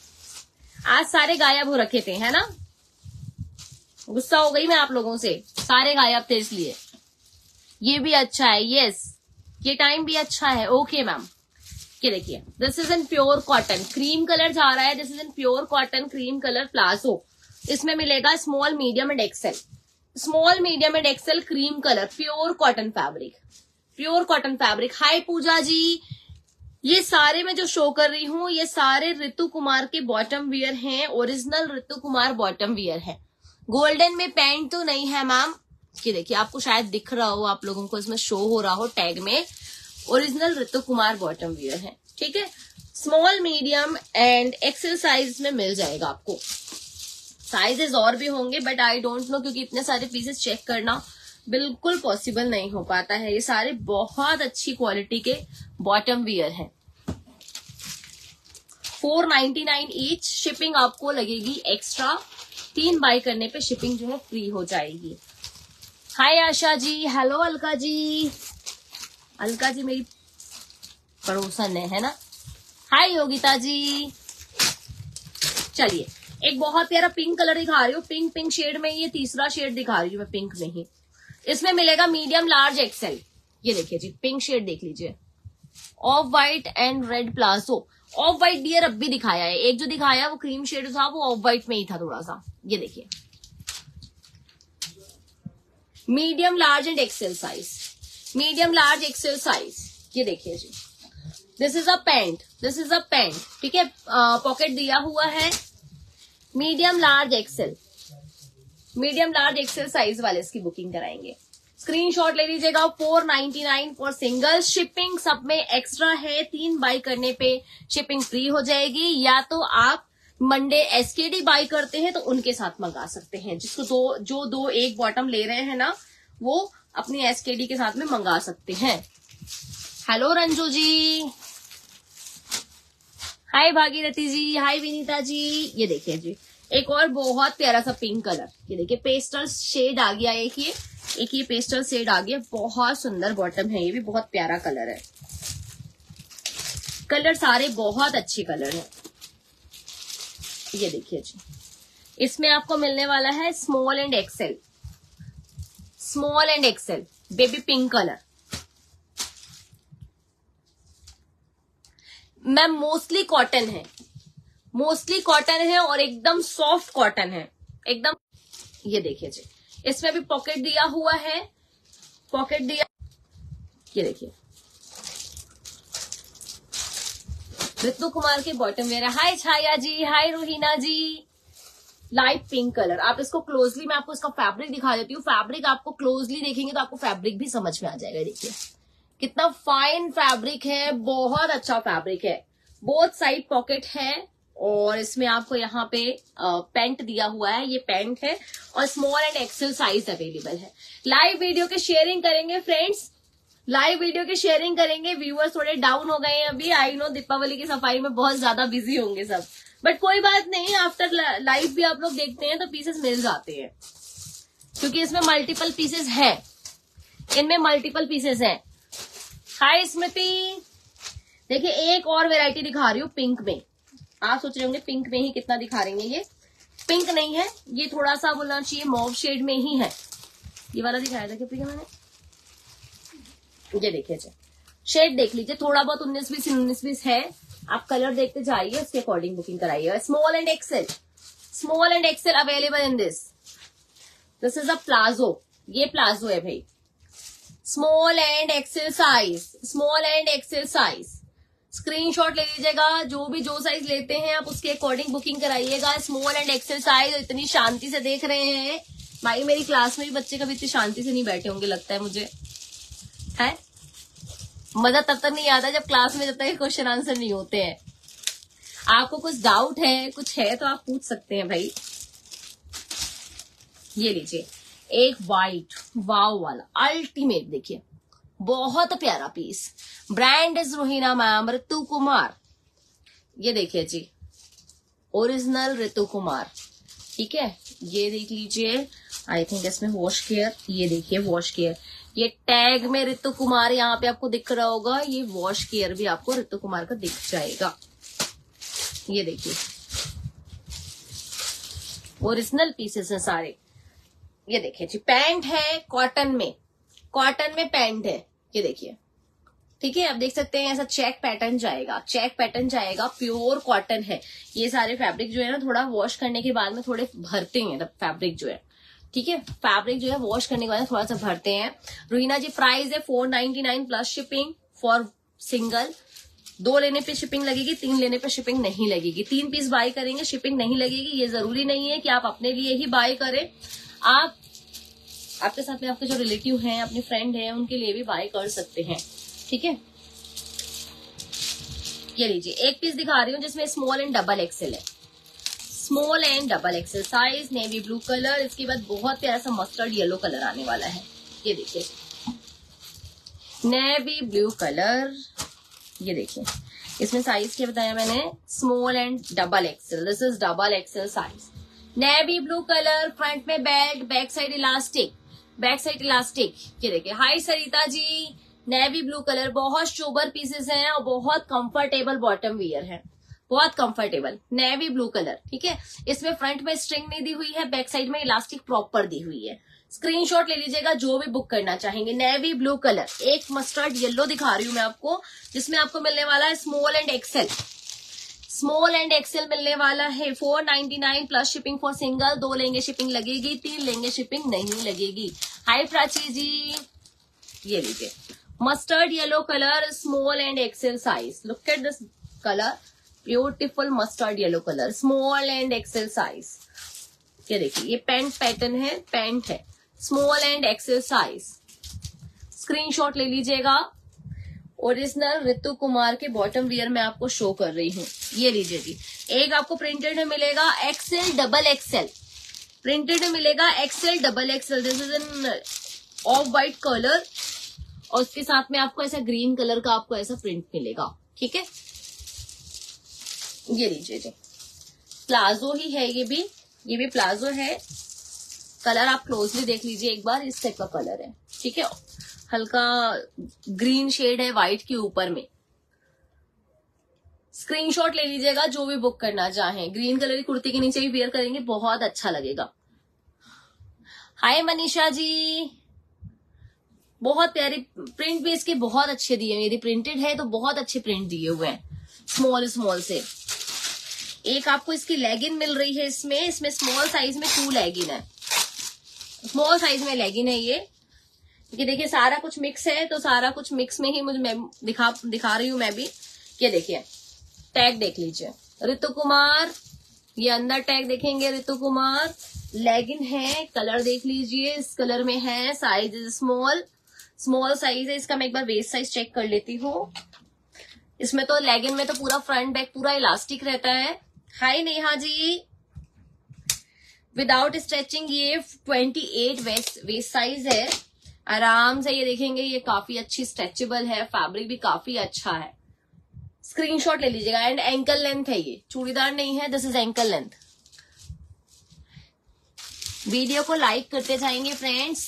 S1: आज सारे गायब हो रखे थे, है ना? गुस्सा हो गई मैं आप लोगों से। सारे गायब थे इसलिए। ये भी अच्छा है यस ये टाइम भी अच्छा है। ओके मैम ये देखिए this is in pure cotton cream colour जा रहा है this is in pure cotton cream colour palazzo इसमें मिलेगा small medium and XL small medium and XL cream colour pure cotton fabric pure cotton fabric hi Pooja ji. ये सारे मैं जो show कर रही हूँ, ये सारे ऋतु कुमार के बॉटम वियर हैं original Ritu Kumar bottom wear है. गोल्डन में पैंट तो नहीं है मैम कि देखिए, आपको शायद दिख रहा हो आप लोगों को, इसमें शो हो रहा हो टैग में. Original Ritu Kumar bottom wear है, ठीक है? Small, medium and XL size में मिल जाएगा आपको। साइजेस और भी होंगे बट आई डोंट नो क्योंकि इतने सारे पीसेस चेक करना बिल्कुल पॉसिबल नहीं हो पाता है। ये सारे बहुत अच्छी क्वालिटी के बॉटम वियर हैं। Four ninety nine each shipping आपको लगेगी एक्स्ट्रा तीन बाय करने पे शिपिंग जो है फ्री हो जाएगी। हाय आशा जी. हेलो अलका जी. अलका जी मेरी पड़ोसन है है ना? हाय योगिता जी। चलिए, एक बहुत प्यारा पिंक कलर दिखा रही हूँ। पिंक पिंक शेड में ये तीसरा शेड दिखा रही हूँ मैं पिंक में ही। इसमें मिलेगा मीडियम लार्ज एक्सेल ये देखिए जी पिंक शेड देख लीजिए। Off white and red palazzo off white dear अब भी दिखाया है। एक जो दिखाया वो क्रीम शेड था, वो ऑफ़ व्हाइट में ही था थोड़ा सा। ये देखिए। Medium large and XL size medium large XL size. ये देखिए जी। This is a pant this is a pant ठीक है? पॉकेट दिया हुआ है। Medium large XL. Medium large XL size वाले इसकी बुकिंग कराएँगे। स्क्रीनशॉट ले लीजिएगा। Four ninety nine for single shipping. सब में एक्स्ट्रा है। तीन बाई करने पे शिपिंग फ्री हो जाएगी। या तो आप मंडे एसकेडी बाई करते हैं तो उनके साथ मंगा सकते हैं। जिसको दो, जो दो एक बॉटम ले रहे हैं ना, वो अपनी एसकेडी के साथ में मंगा सकते हैं। Hello Ranju ji. Hi Bhagirathi ji, hi Vinita ji. ये देखिए जी, एक और बहुत प्यारा सा पिंक कलर ये देखिए पेस्टल शेड आ गया एक ये। एक ये पेस्टल शेड आ गया, बहुत सुंदर बॉटम है ये भी, बहुत प्यारा कलर है। कलर सारे बहुत अच्छे कलर है। ये देखिए जी, इसमें आपको मिलने वाला है small and XL small and XL baby pink colour ma'am mostly cotton है. मोस्टली कॉटन है और एकदम सॉफ्ट कॉटन है. एकदम ये देखिए जी. इसमें भी पॉकेट दिया हुआ है. पॉकेट दिया ये देखिए. ऋतु कुमार के bottom wear hi Chhaya ji. Hi Rohina ji. Light pink colour. आप इसको क्लोजली मैं आपको इसका फैब्रिक दिखा देती हूँ। फैब्रिक आपको क्लोजली देखेंगे तो आपको फैब्रिक भी समझ में आ जाएगा, देखिए। कितना फाइन फैब्रिक है, बहुत अच्छा फैब्रिक है। बोथ साइड पॉकेट है और इसमें आपको यहाँ पे पेंट दिया हुआ है, ये पेंट है और small and XL size available है। लाइव वीडियो के शेयरिंग करेंगे फ्रेंड्स लाइव वीडियो के शेयरिंग करेंगे। व्यूअर्स थोड़े डाउन हो गए हैं अभी। आई नो दीपावली की सफ़ाई में बहुत ज़्यादा बिज़ी होंगे सब। बट कोई बात नहीं आफ्टर लाइफ भी आप लोग देखते हैं तो पीसेस मिल जाते हैं। क्योंकि इसमें मल्टीपल पीसेस है। इनमें मल्टीपल पीसेस है। हाय स्मृति देखिए, एक और वेराइटी दिखा रही हूँ पिंक में। आप सोच रहे होंगे पिंक में ही कितना दिखा रही है ये? पिंक नहीं है, ये थोड़ा सा बोलना चाहिए मॉव शेड में ही है। ये वाला दिखाया था क्या मैंने? ये देखिए शेड देख लीजिए, थोड़ा बहुत उन्नीस बीस उन्नीस बीस है। आप कलर देखते जाइए, उसके अकॉर्डिंग बुकिंग कराइए। Small and XL small and XL available in this this is a palazzo ये प्लाजो है भाई। Small and XL size small and XL size screenshot ले लीजिएगा, जो भी, जो साइज़ लेते हैं, आप उसके अकॉर्डिंग बुकिंग कराइएगा। स्मॉल एंड एक्सेल साइज़ इतनी शांति से देख रहे हैं। भाई, मेरी क्लास में भी बच्चे कभी इतनी शांति से नहीं बैठे होंगे, लगता है मुझे। है? मज़ा तब तक नहीं आता जब क्लास में जब तक क्वेश्चन आंसर नहीं होते हैं। आपको कुछ डाउट है, कुछ है तो आप पूछ सकते हैं भाई। ये लीजिए, एक वाइट वाव वाला अल्टीमेट देखिए। बहुत प्यारा piece brand is Rohina ma'am Ritu Kumar ये देखिए जी ओरिजिनल ऋतु कुमार ठीक है, ये देख लीजिए। आई थिंक इसमें वॉश केयर ये देखिए वॉश केयर ये टैग में ऋतु कुमार यहाँ पे आपको दिख रहा होगा, ये वॉश केयर भी आपको ऋतु कुमार का दिख जाएगा। ये देखिए। ओरिजिनल पीसेस हैं सारे। ये देखिए जी पैंट है कॉटन में। कॉटन में पैंट है। ये देखिए। ठीक है, आप देख सकते हैं ऐसा चेक पैटर्न जाएगा। चेक पैटर्न जाएगा प्योर कॉटन है। ये सारे फैब्रिक जो है ना, थोड़ा वॉश करने के बाद में थोड़े भरते हैं फैब्रिक जो है। ठीक है? फैब्रिक जो है वॉश करने के बाद थोड़ा सा भरते हैं। रोहिना जी प्राइस है four ninety nine plus shipping for single दो लेने पे शिपिंग लगेगी, तीन लेने पे शिपिंग नहीं लगेगी। तीन पीस बाय करेंगे शिपिंग नहीं लगेगी। ये ज़रूरी नहीं है कि आप अपने लिए ही बाय करें। आप, आपके साथ में आपके जो रिलेटिव हैं, अपने फ्रेंड हैं, उनके लिए भी बाय कर सकते हैं। ठीक है? ये लीजिए, एक पीस दिखा रही हूँ जिसमें स्मॉल एंड डबल एक्सेल है। Small and double XL size navy blue colour इसके बाद बहुत प्यारा सा मस्टर्ड येलो कलर आने वाला है। ये देखिए। नेवी ब्लू कलर ये देखिए। इसमें साइज़ क्या बताया मैंने? Small and double XL this is double XL size navy blue colour front में belt back side elastic back side elastic ये देखिए। Hi Sarita ji navy blue colour बहुत शोबर पीसेस हैं और बहुत कंफर्टेबल बॉटम वियर है। बहुत comfortable navy blue colour ठीक है? इसमें फ्रंट में स्ट्रिंग नहीं दी हुई है बैक साइड में इलास्टिक प्रॉपर दी हुई है। स्क्रीनशॉट ले लीजिएगा, जो भी बुक करना चाहेंगे। नेवी ब्लू कलर एक मस्टर्ड येलो दिखा रही हूँ मैं आपको, जिसमें आपको मिलने वाला है small and XL small and XL मिलने वाला है four ninety nine plus shipping for single दो लेंगे शिपिंग लगेगी, तीन लेंगे शिपिंग नहीं लगेगी। हाई प्राची जी, ये लीजिए। Mustard yellow colour small and XL size look at this colour beautiful mustard yellow colour, small and XL size. ये देखिए, ये पेंट पैटर्न है, पेंट है। Small and XL size. Screenshot ले लीजिएगा। ओरिजिनल ऋतु कुमार के बॉटम वियर में आपको शो कर रही हूँ। ये लीजिए जी एक आपको प्रिंटेड में मिलेगा एक्सेल डबल एक्सेल। प्रिंटेड में मिलेगा XL double XL. This is an off white colour और उसके साथ में आपको ऐसा ग्रीन कलर का आपको ऐसा प्रिंट मिलेगा। ठीक है? ये लीजिए जी। प्लाजो ही है ये भी। ये भी प्लाजो है। कलर आप क्लोजली देख लीजिए एक बार, इस टाइप का कलर है। ठीक है? हल्का ग्रीन शेड है व्हाइट के ऊपर में। स्क्रीनशॉट ले लीजिएगा, जो भी बुक करना चाहें। ग्रीन कलर की कुर्ती के नीचे भी वेयर करेंगे, बहुत अच्छा लगेगा। हाय मनीषा जी। बहुत प्यारी प्रिंट भी इसके बहुत अच्छे दिए हुए यदि प्रिंटेड है तो बहुत अच्छे प्रिंट दिए हुए हैं। स्मॉल स्मॉल से। एक आपको इसकी लेगिन मिल रही है इसमें इसमें स्मॉल साइज़ में टू लेगिन है। स्मॉल साइज़ में लेगिन है ये। ये देखिए, सारा कुछ मिक्स है तो सारा कुछ मिक्स में ही मुझे मैं दिखा दिखा रही हूँ मैं भी। ये देखिए टैग देख लीजिए। ऋतु कुमार, ये अंदर टैग देखेंगे ऋतु कुमार। लेगिन है कलर देख लीजिए, इस कलर में है size is small small size है, इसका मैं एक बार वेस्ट साइज़ चेक कर लेती हूँ। इसमें तो लेगिन में तो पूरा फ्रंट बैक पूरा इलास्टिक रहता है। Hi Neha ji. Without stretching ये 28 वेस्ट वेस्ट साइज़ है। आराम से ये देखेंगे, ये काफ़ी अच्छी स्ट्रेचेबल है। फैब्रिक भी काफ़ी अच्छा है। स्क्रीनशॉट ले लीजिएगा। एंड एंकल लेंथ है ये। चूड़ीदार नहीं है this is ankle length video को लाइक करते जाएँगे फ्रेंड्स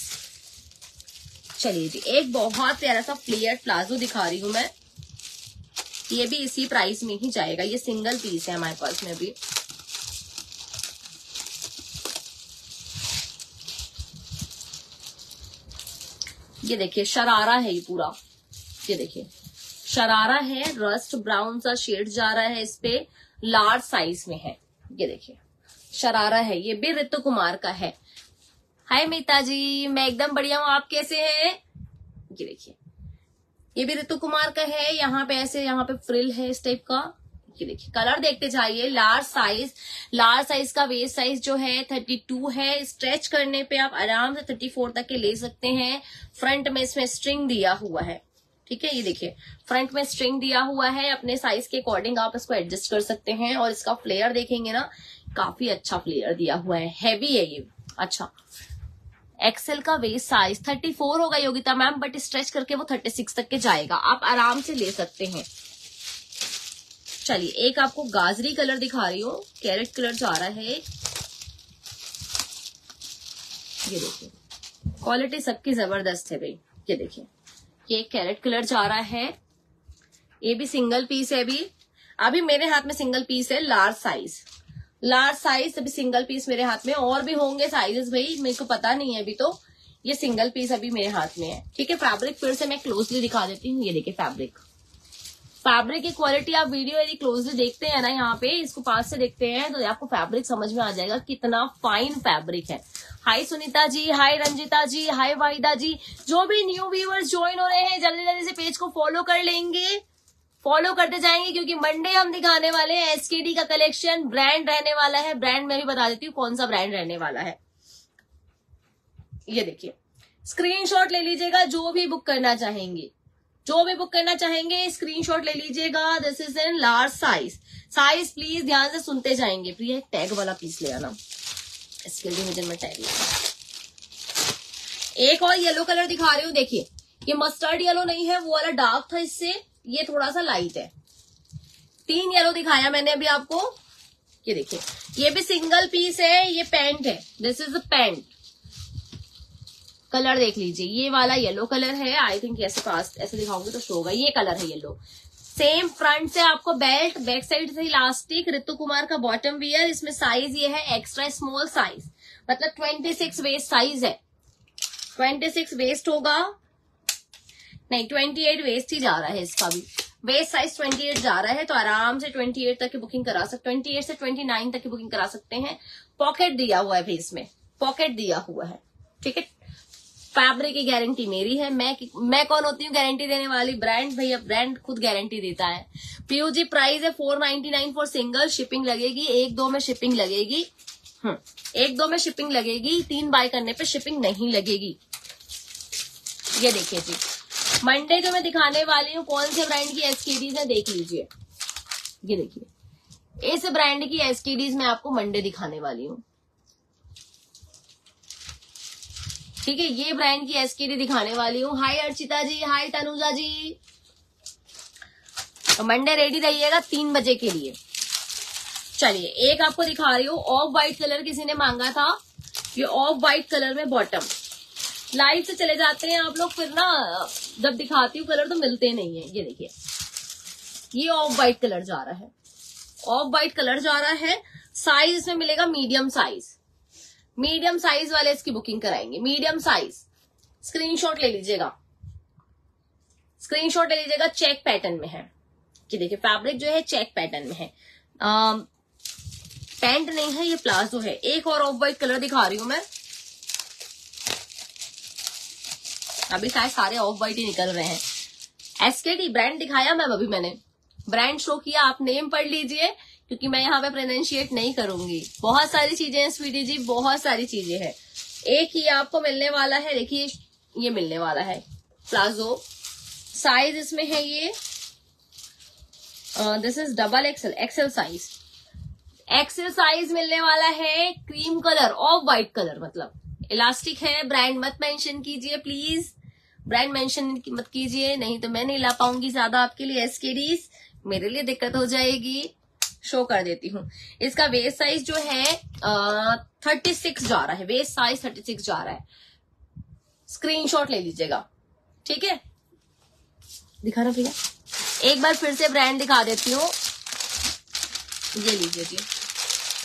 S1: चलिए जी, एक बहुत प्यारा सा फ्लेयर प्लाजो दिखा रही हूँ मैं। ये भी इसी प्राइस में ही जाएगा। ये सिंगल पीस है हमारे पास में भी। ये देखिए, शरारा है ये पूरा। ये देखिए, शरारा है रस्ट ब्राउन सा शेड जा रहा है इस पे लार्ज साइज़ में है। ये देखिए, शरारा है, ये भी ऋतु कुमार का है। हाय मीता जी मैं एकदम बढ़िया हूँ, आप कैसे हैं? ये देखिए ये भी ऋतु कुमार का है, यहाँ पे ऐसे, यहाँ पे फ्रिल है इस टाइप का। ये देखिए कलर देखते जाइए लार्ज साइज़ लार्ज साइज़ का वेस्ट साइज़ जो है थर्टी टू है। स्ट्रेच करने पे आप आराम से थर्टी फोर तक के ले सकते हैं। फ्रंट में इसमें स्ट्रिंग दिया हुआ है। ठीक है, ये देखिए फ्रंट में स्ट्रिंग दिया हुआ है। अपने साइज़ के अकॉर्डिंग आप इसको एडजस्ट कर सकते हैं और इसका फ्लेयर देखेंगे ना, काफ़ी अच्छा फ्लेयर दिया हुआ है। हैवी है ये। अच्छा एक्सेल का वेस्ट साइज़ 34 होगा योगिता मैम बट स्ट्रेच करके वो 36 तक के जाएगा। आप आराम से ले सकते हैं। चलिए, एक आपको गाजरी कलर दिखा रही हूँ। कैरेट कलर जा रहा है। ये देखिए। क्वालिटी सबकी ज़बरदस्त है भाई। ये देखिए। ये कैरेट कलर जा रहा है। ये भी सिंगल पीस है अभी। अभी मेरे हाथ में सिंगल पीस है लार्ज साइज़ लार्ज साइज़ अभी सिंगल पीस मेरे हाथ में, और भी होंगे साइजेस भाई, मेरे को पता नहीं है अभी तो। ये सिंगल पीस अभी मेरे हाथ में है। ठीक है फैब्रिक फिर से मैं क्लोजली दिखा देती हूँ। ये देखिए फैब्रिक फैब्रिक की क्वालिटी आप वीडियो यदि क्लोजली देखते हैं ना यहाँ पे, इसको पास से देखते हैं तो आपको फैब्रिक समझ में आ जाएगा कितना फाइन फैब्रिक है। हाय सुनीता जी हाय रंजिता जी हाय वाहिदा जी। जो भी न्यू व्यूवर्स ज्वाइन हो रहे हैं जल्दी जल्दी से पेज को फॉलो कर लेंगे। फॉलो करते जाएँगे, क्योंकि मंडे हम दिखाने वाले हैं एसकेडी का कलेक्शन ब्रांड रहने वाला है। ब्रांड मैं भी बता देती हूँ कौन सा ब्रांड रहने वाला है। ये देखिए स्क्रीनशॉट ले लीजिएगा जो भी बुक करना चाहेंगे। जो भी बुक करना चाहेंगे स्क्रीनशॉट ले लीजिएगा। This is in large size size please ध्यान से सुनते जाएँगे। प्रिय टैग वाला पीस ले आना। इसके लिए मुझे मैं टैग एक और येलो कलर दिखा रही हूँ। देखिए, ये मस्टर्ड येलो नहीं है, वो वाला डार्क था इससे। ये थोड़ा सा लाइट है। तीन येलो दिखाया मैंने अभी आपको। ये देखिए, ये भी सिंगल पीस है, ये पैंट है। This is a pant colour देख लीजिए, ये वाला येलो कलर है। आई थिंक ऐसे पास ऐसे दिखाऊँगी तो शो होगा। ये कलर है येलो सेम फ्रंट से आपको बेल्ट बैक साइड से इलास्टिक ऋतु कुमार का बॉटम वियर इसमें साइज़ ये है एक्स्ट्रा स्मॉल साइज़ मतलब ट्वेंटी सिक्स वेस्ट साइज़ है। ट्वेंटी सिक्स वेस्ट होगा। नहीं ट्वेंटी एट वेस्ट ही जा रहा है इसका भी। वेस्ट साइज़ ट्वेंटी एट जा रहा है तो आराम से ट्वेंटी एट तक की बुकिंग करा सकते ट्वेंटी एट से ट्वेंटी नाइन तक की बुकिंग करा सकते हैं। पॉकेट दिया हुआ है फेस में। पॉकेट दिया हुआ है। ठीक है? फैब्रिक की गारंटी मेरी है। मैं मैं कौन होती हूँ गारंटी देने वाली? ब्रांड भैया ब्रांड खुद गारंटी देता है। पीयूजी प्राइस है four ninety nine for single shipping लगेगी। एक दो में शिपिंग लगेगी। हम्म एक दो में शिपिंग लगेगी। तीन बाय करने पे शिपिंग नहीं लगेगी। ये देखिए जी। मंडे जो मैं दिखाने वाली हूँ, कौन से ब्रांड की एसकेडीज है, देख लीजिए। ये देखिए। इस ब्रांड की एसकेडीज मैं आपको मंडे दिखाने वाली हूँ। ठीक है, ये ब्रांड की एसकेडी दिखाने वाली हूँ। हाय अर्चिता जी हाय तनुजा जी। तो मंडे रेडी रहिएगा तीन बजे के लिए। चलिए, एक आपको दिखा रही हूँ ऑफ़ व्हाइट कलर किसी ने मांगा था। ये ऑफ़ व्हाइट कलर में बॉटम लाइव से चले जाते हैं आप लोग, फिर ना, जब दिखाती हूँ कलर तो मिलते नहीं है। ये देखिए, ये ऑफ़ व्हाइट कलर जा रहा है। ऑफ़ व्हाइट कलर जा रहा है। साइज़ इसमें मिलेगा मीडियम साइज़ मीडियम साइज़ वाले इसकी बुकिंग कराएँगे। मीडियम साइज़ स्क्रीनशॉट ले लीजिएगा। स्क्रीनशॉट ले लीजिएगा चेक पैटर्न में है। कि देखिए फैब्रिक जो है चेक पैटर्न में है। पैंट नहीं है, ये प्लाजो है। एक और ऑफ़ व्हाइट कलर दिखा रही हूँ मैं। अभी शायद सारे ऑफ़ व्हाइट ही निकल रहे हैं। एसकेडी ब्रांड दिखाया मैम अभी मैंने। ब्रांड शो किया, आप नेम पढ़ लीजिए, क्योंकि मैं यहाँ पे प्रोनाउंशिएट नहीं करूँगी। बहुत सारी चीज़ें हैं स्वीटी जी, बहुत सारी चीज़ें हैं। एक ही आपको मिलने वाला है, देखिए, ये मिलने वाला है। प्लाजो साइज़ इसमें है ये this is double XL XL size XL size मिलने वाला है cream colour off white colour मतलब। इलास्टिक है ब्रांड मत मेंशन कीजिए प्लीज़ ब्रांड मेंशन मत कीजिए, नहीं तो मैं नहीं ला पाऊँगी ज़्यादा आपके लिए एसकेडीज मेरे लिए दिक्कत हो जाएगी. शो कर देती हूँ. इसका वेस्ट साइज़ जो है थर्टी सिक्स जा रहा है. वेस्ट साइज़ थर्टी सिक्स जा रहा है. स्क्रीनशॉट ले लीजिएगा. ठीक है? दिखा रहा भैया? एक बार फिर से ब्रांड दिखा देती हूँ. ये लीजिए जी.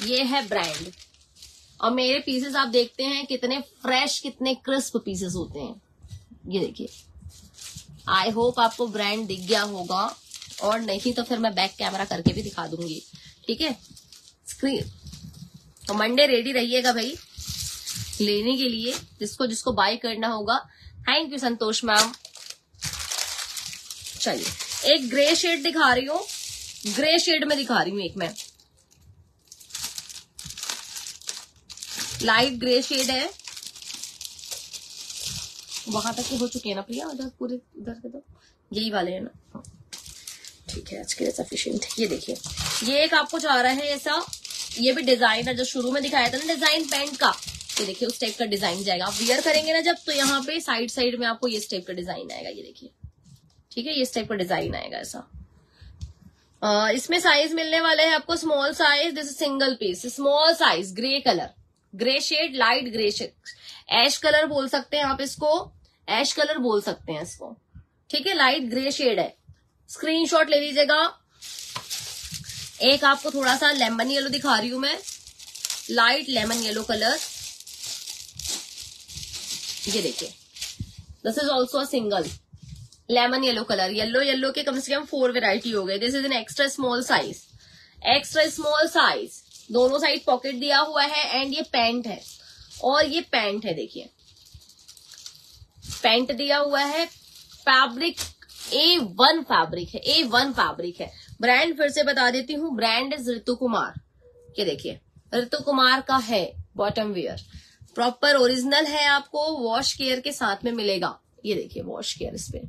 S1: ये है ब्रांड और मेरे पीसेस आप देखते हैं कितने फ्रेश कितने क्रिस्प पीसेस होते हैं। ये देखिए। आई होप आपको ब्रांड दिख गया होगा। और नहीं तो फिर मैं बैक कैमरा करके भी दिखा दूँगी। ठीक है? स्क्रीन तो मंडे रेडी रहिएगा भाई। लेने के लिए, जिसको जिसको बाय करना होगा। थैंक यू संतोष मैम चलिए। एक ग्रे शेड दिखा रही हूँ। ग्रे शेड में दिखा रही हूँ एक मैं। लाइट ग्रे शेड है। वहाँ तक के हो चुके हैं ना प्रिया उधर पूरे उधर के तो? यही वाले हैं ना। ठीक है आज के लिए सफिशियंट ये देखिए ये एक आपको जा रहा है ऐसा। ये भी डिज़ाइन है जो शुरू में दिखाया था ना डिज़ाइन पैंट का। ये देखिए उस टाइप का डिज़ाइन जाएगा। आप वियर करेंगे ना जब तो यहाँ पे साइड साइड में आपको ये टाइप का डिज़ाइन आएगा ये देखिए। ठीक है ये टाइप का डिज़ाइन आएगा ऐसा। आ, इसमें साइज़ मिलने वाले है आपको small size this single piece small size grey colour grey shade light grey shade ash colour बोल सकते हैं आप इसको। एश कलर बोल सकते हैं इसको। ठीक है लाइट ग्रे शेड है। स्क्रीनशॉट ले लीजिएगा। एक आपको थोड़ा सा लेमन येलो दिखा रही हूँ मैं। लाइट लेमन येलो कलर ये देखिए। This is also a single lemon yellow colour yellow yellow के कम से कम फोर वेराइटी हो गए। This is an extra small size extra small size दोनों साइड पॉकेट दिया हुआ है एंड ये पैंट है। और ये पैंट है, देखिए। पैंट दिया हुआ है, फैब्रिक, ए वन फैब्रिक है, ए वन फैब्रिक है। ब्रांड फिर से बता देती हूँ, ब्रांड इज़ ऋतु कुमार। ये देखिए, ऋतु कुमार का है बॉटम वेयर। प्रॉपर ओरिजिनल है आपको, वॉश केयर के साथ में मिलेगा। ये देखिए, वॉश केयर इस पे।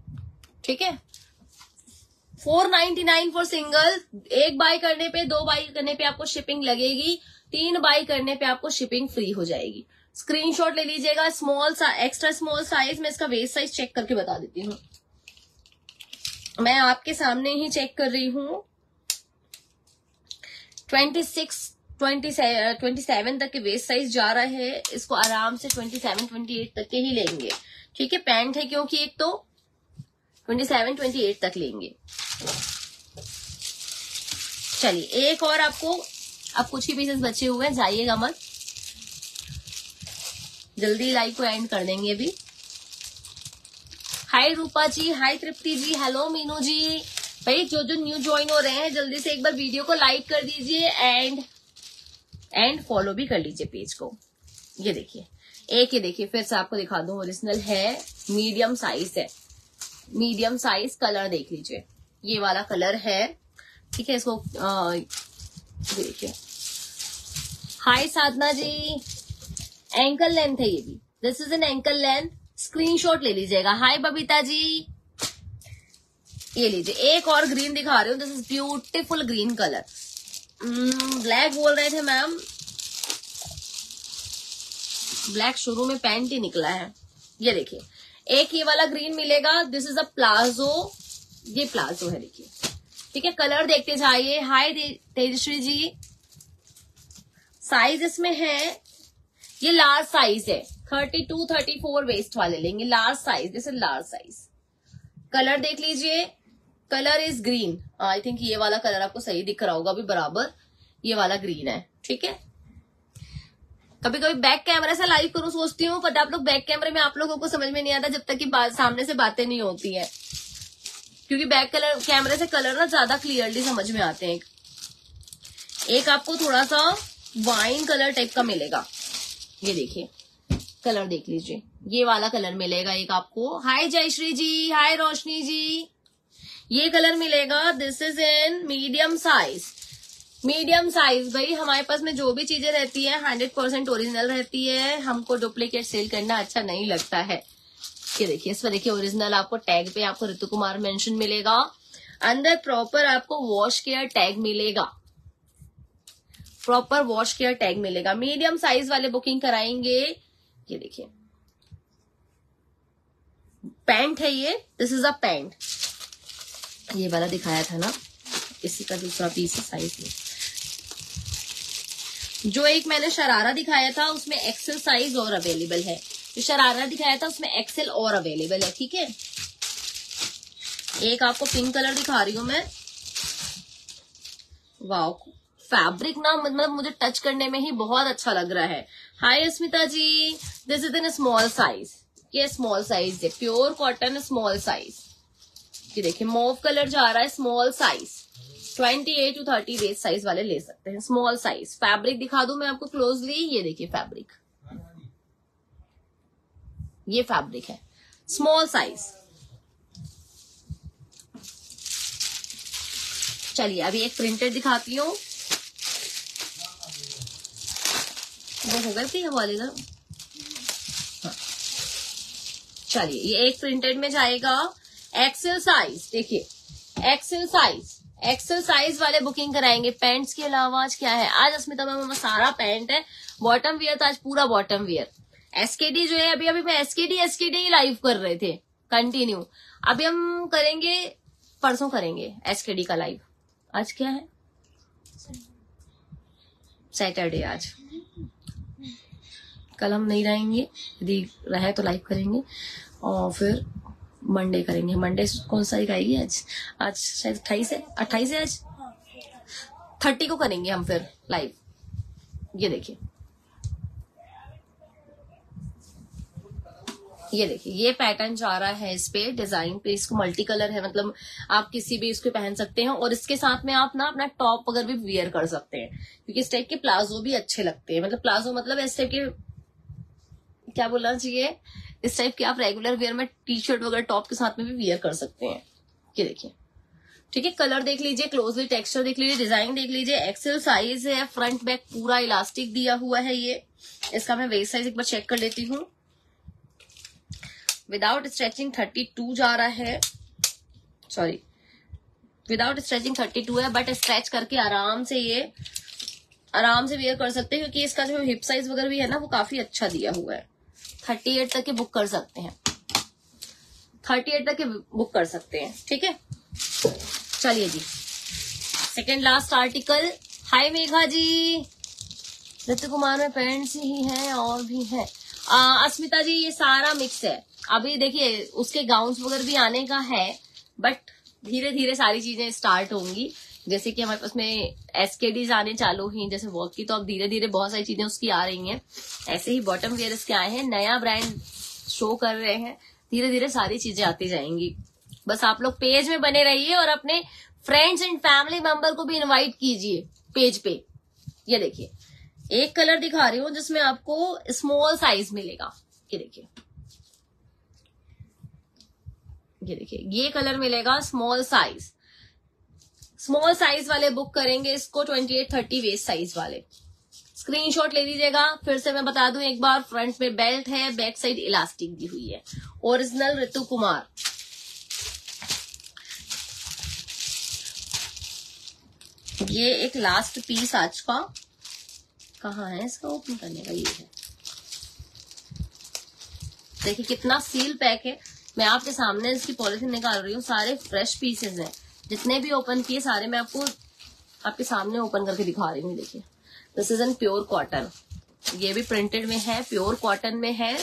S1: ठीक है? Four ninety nine for single. एक बाई करने पे, दो बाई करने पे आपको शिपिंग लगेगी। तीन बाई करने पे आपको शिपिंग फ्री हो जाएगी। स्क्रीनशॉट ले लीजिएगा। स्मॉल एक्स्ट्रा स्मॉल साइज़ में इसका वेस्ट साइज़ चेक करके बता देती हूँ। मैं आपके सामने ही चेक कर रही हूँ। Twenty six twenty twenty seven तक के वेस्ट साइज़ जा रहा है। इसको आराम से ट्वेंटी सेवन ट्वेंटी एट तक के ही लेंगे। ठीक है? पैंट है क्योंकि एक तो ट्वेंटी सेवन ट्वेंटी एट तक लेंगे। चलिए, एक और आपको, अब कुछ ही पीसेस बचे हुए हैं, जाइएगा मत। जल्दी लाइव को एंड कर देंगे अभी। Hi Rupa ji hi Tripti ji hello Meenu ji. भाई, जो जो न्यू ज्वाइन हो रहे हैं, जल्दी से एक बार वीडियो को लाइक कर दीजिए एंड एंड फॉलो भी कर लीजिए पेज को। ये देखिए, एक ही देखिए, फिर से आपको दिखा दू ओरिजिनल है मीडियम साइज़ है। मीडियम साइज़ कलर देख लीजिए। ये वाला कलर है। ठीक है, इसको देखिए। हाय साधना जी एंकल लेंथ है ये भी। This is an ankle length screenshot ले लीजिएगा। हाय बबीता जी। ये लीजिए। एक और ग्रीन दिखा रही हूँ। This is beautiful green colour black बोल रहे थे मैम ब्लैक शुरू में पैंट ही निकला है। ये देखिए। एक ये वाला ग्रीन मिलेगा. दिस इज़ अ प्लाजो ये प्लाजो है, देखिए. ठीक है कलर देखते जाइए. हाय तेजश्री जी. साइज़ इसमें है. ये लार्ज साइज़ है. Thirty two thirty four waist वाले लेंगे. Large size this is large size colour देख लीजिए. Colour is green I think ये वाला कलर आपको सही दिख रहा होगा अभी बराबर. ये वाला ग्रीन है. ठीक है? कभी कभी बैक कैमरे से लाइव करूँ, सोचती हूँ बट आप लोग बैक कैमरे में आप लोगों को समझ में नहीं आता जब तक कि सामने से बातें नहीं होती है। क्योंकि बैक कलर कैमरे से कलर ना ज़्यादा क्लियरली समझ में आते हैं। एक आपको थोड़ा सा वाइन कलर टाइप का मिलेगा। ये देखिए कलर देख लीजिए। ये वाला कलर मिलेगा एक आपको। हाय जयश्री जी हाय रोशनी जी। ये कलर मिलेगा this is in medium size medium size भाई, हमारे पास में जो भी चीज़ें रहती है, हंड्रेड परसेंट ओरिजिनल रहती है। हमको डुप्लीकेट सेल करना अच्छा नहीं लगता है। ये देखिए, इस पर देखिए ओरिजिनल आपको टैग पे आपको ऋतु कुमार मेंशन मिलेगा। अंदर प्रॉपर आपको वॉश केयर टैग मिलेगा। प्रॉपर वॉश केयर टैग मिलेगा। मीडियम साइज़ वाले बुकिंग कराएँगे। ये देखिए। पैंट है ये। दिस इज़ अ पैंट ये वाला दिखाया था ना। इसी का दूसरा पीस साइज़ में। जो एक मैंने शरारा दिखाया था, उसमें एक्सेल साइज़ और अवेलेबल है। जो शरारा दिखाया था, उसमें एक्सेल और अवेलेबल है, ठीक है? एक आपको पिंक कलर दिखा रही हूँ मैं। वाओ फैब्रिक ना मतलब मुझे टच करने में ही बहुत अच्छा लग रहा है। Hi Asmita ji. This is in small size ये स्मॉल साइज़ है प्योर कॉटन स्मॉल साइज़ ये देखिए मोव कलर जा रहा है small size twenty eight to thirty waist size वाले ले सकते हैं। स्मॉल साइज़ फैब्रिक दिखा दू मैं आपको क्लोजली ये देखिए फैब्रिक ये फैब्रिक है। स्मॉल साइज़ चलिए, अभी एक प्रिंटेड दिखाती हूँ। वो हो गए हवाले ना। चलिए, ये एक प्रिंटेड में जाएगा। एक्सेल साइज़ देखिए। एक्सेल साइज़ एक्सेल साइज़ वाले बुकिंग कराएँगे। पैंट्स के अलावा आज क्या है? आज अस्मिता मैम सारा पैंट है। बॉटम वियर था, आज पूरा बॉटम वियर एसकेडी जो है, अभी अभी मैं एसकेडी एसकेडी ही लाइव कर रहे थे। कंटिन्यू अभी हम करेंगे, परसों करेंगे एसकेडी का लाइव आज क्या है? सैटरडे आज। कल हम नहीं रहेंगे। यदि रहे तो लाइव करेंगे। और फिर मंडे करेंगे। मंडे कौन सा आएगी आज? आज शायद अट्ठाईस है। अट्ठाईस है आज? थर्टी को करेंगे हम फिर लाइव ये देखिए। ये देखिए, ये पैटर्न जा रहा है इस पे। डिज़ाइन पे इसको मल्टी कलर है। मतलब आप किसी भी इसको पहन सकते हैं और इसके साथ में आप ना अपना टॉप अगर भी वियर कर सकते हैं। क्योंकि इस टाइप के प्लाजो भी अच्छे लगते हैं। मतलब प्लाजो मतलब इस टाइप के क्या बोलना चाहिए? इस टाइप के आप रेगुलर वेयर में टी शर्ट वगैरह टॉप के साथ में भी वियर कर सकते हैं। ये देखिए। ठीक है कलर देख लीजिए क्लोजली टेक्सचर देख लीजिए डिज़ाइन देख लीजिए एक्सेल साइज़ है फ्रंट बैक पूरा इलास्टिक दिया हुआ है ये। इसका मैं वेस्ट साइज़ एक बार चेक कर लेती हूँ। विदाउट स्ट्रेचिंग थर्टी टू जा रहा है। Sorry without stretching thirty two है बट स्ट्रेच करके आराम से ये, आराम से वेयर कर सकते हैं, क्योंकि इसका जो हिप साइज़ वगैरह भी है ना, वो काफ़ी अच्छा दिया हुआ है। थर्टी एट तक के बुक कर सकते हैं। थर्टी एट तक के बुक कर सकते हैं, ठीक है? चलिए जी। Second last article. Hi Megha ji. Ritu Kumar में पेरेंट्स ही हैं और भी हैं। अस्मिता जी, ये सारा मिक्स है। अभी देखिए, उसके गाउन्स वगैरह भी आने का है बट धीरे धीरे सारी चीज़ें स्टार्ट होंगी। जैसे कि हमारे पास में एसकेडीज आने चालू हुई जैसे वर्क की तो अब धीरे धीरे बहुत सारी चीज़ें उसकी आ रही हैं। ऐसे ही बॉटम वेयर इसके आए हैं, नया ब्रांड शो कर रहे हैं। धीरे धीरे सारी चीज़ें आती जाएँगी। बस आप लोग पेज में बने रहिए और अपने फ्रेंड्स एंड फैमिली मेंबर को भी इनवाइट कीजिए पेज पे। ये देखिए, एक कलर दिखा रही हूँ जिसमें आपको स्मॉल साइज़ मिलेगा। ये देखिए। ये देखिए, ये कलर मिलेगा स्मॉल साइज़ स्मॉल साइज़ वाले बुक करेंगे, इसको twenty eight thirty waist size वाले। स्क्रीनशॉट ले लीजिएगा फिर से मैं बता दूँ, एक बार फ्रंट में बेल्ट है बैक साइड इलास्टिक दी हुई है। ओरिजिनल ऋतु कुमार ये एक लास्ट पीस आज का। कहा है इसका ओपन करने का? ये है। देखिए कितना सील पैक है। मैं आपके सामने इसकी पॉलिथीन निकाल रही हूँ, सारे फ्रेश पीसेस हैं। जितने भी ओपन किए, सारे मैं आपको आपके सामने ओपन करके दिखा रही हूँ, देखिए। This is an pure cotton ये भी प्रिंटेड में है प्योर कॉटन में है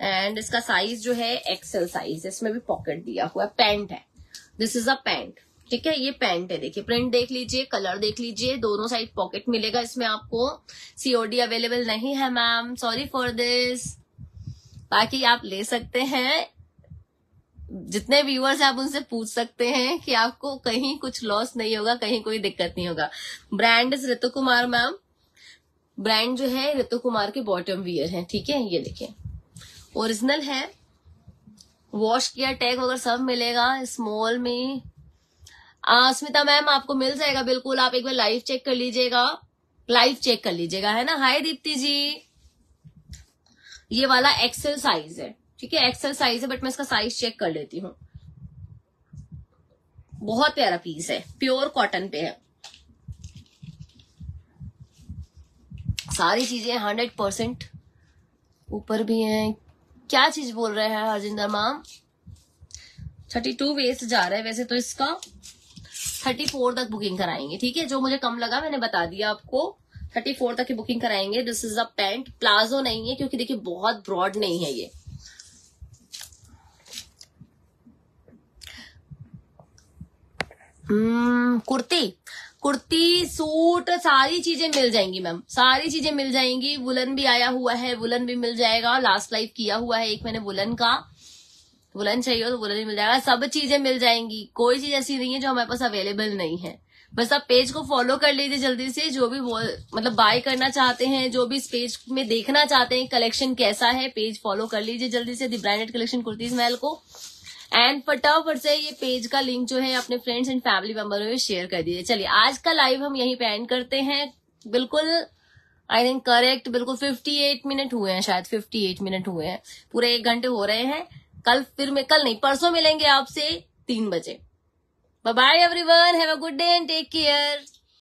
S1: एंड इसका साइज़ जो है एक्सेल साइज़ इसमें भी पॉकेट दिया हुआ है। पैंट है। दिस इज़ अ पैंट ठीक है? ये पैंट है, देखिए। प्रिंट देख लीजिए कलर देख लीजिए, दोनों साइड पॉकेट मिलेगा इसमें आपको। सीओडी अवेलेबल नहीं है मैम सॉरी फॉर दिस बाकी आप ले सकते हैं। जितने व्यूअर्स आप उनसे पूछ सकते हैं कि आपको कहीं कुछ लॉस नहीं होगा, कहीं कोई दिक्कत नहीं होगा। Brand is Ritu Kumar ma'am brand जो है ऋतु कुमार के बॉटम वियर है, ठीक है? ये देखिए। ओरिजिनल है। वॉश किया टैग वगैरह सब मिलेगा स्मॉल में। स्मिता मैम, आपको मिल जाएगा, बिल्कुल। आप एक बार लाइव चेक कर लीजिएगा। लाइव चेक कर लीजिएगा, है ना? हाय दीप्ति जी। ये वाला एक्सेल साइज़ है। ठीक है एक्सेल साइज़ है बट मैं इसका साइज़ चेक कर लेती हूँ। बहुत प्यारा पीस है प्योर कॉटन पे है। सारी चीज़ें हंड्रेड परसेंट ऊपर भी है। क्या चीज़ बोल रहे हैं हरजिंदर माम? थर्टी टू वेस्ट जा रहा है, वैसे तो इसका थर्टी फोर तक बुकिंग कराएँगे, ठीक है? जो मुझे कम लगा, मैंने बता दिया आपको। थर्टी फोर तक की बुकिंग कराएँगे। This is a pant palazzo नहीं है, क्योंकि देखिए, बहुत ब्रॉड नहीं है ये। हम्म, कुर्ती। कुर्ती सूट सारी चीज़ें मिल जाएँगी मैम। सारी चीज़ें मिल जाएँगी। वुलन भी आया हुआ है वुलन भी मिल जाएगा। लास्ट लाइफ किया हुआ है एक मैंने वुलन का। वुलन चाहिए तो वुलन भी मिल जाएगा। सब चीज़ें मिल जाएँगी। कोई चीज़ ऐसी नहीं है जो हमारे पास अवेलेबल नहीं है। बस आप पेज को फॉलो कर लीजिए जल्दी से। जो भी मतलब बाय करना चाहते हैं जो भी इस पेज में देखना चाहते हैं कलेक्शन कैसा है पेज फॉलो कर लीजिए जल्दी से। दी ब्रांडेड कलेक्शन कुर्तीज महल को। एंड फटाफट से ये पेज का लिंक जो है, अपने फ्रेंड्स एंड फैमिली में शेयर कर दीजिए। चलिए, आज का लाइव हम यहीं पे एंड करते हैं। बिल्कुल आई थिंक करेक्ट बिल्कुल 58 मिनट हुए हैं शायद 58 मिनट हुए हैं। पूरे एक घंटे हो रहे हैं। कल फिर में, कल नहीं, परसों मिलेंगे आपसे तीन बजे। Bye everyone have a good day and take care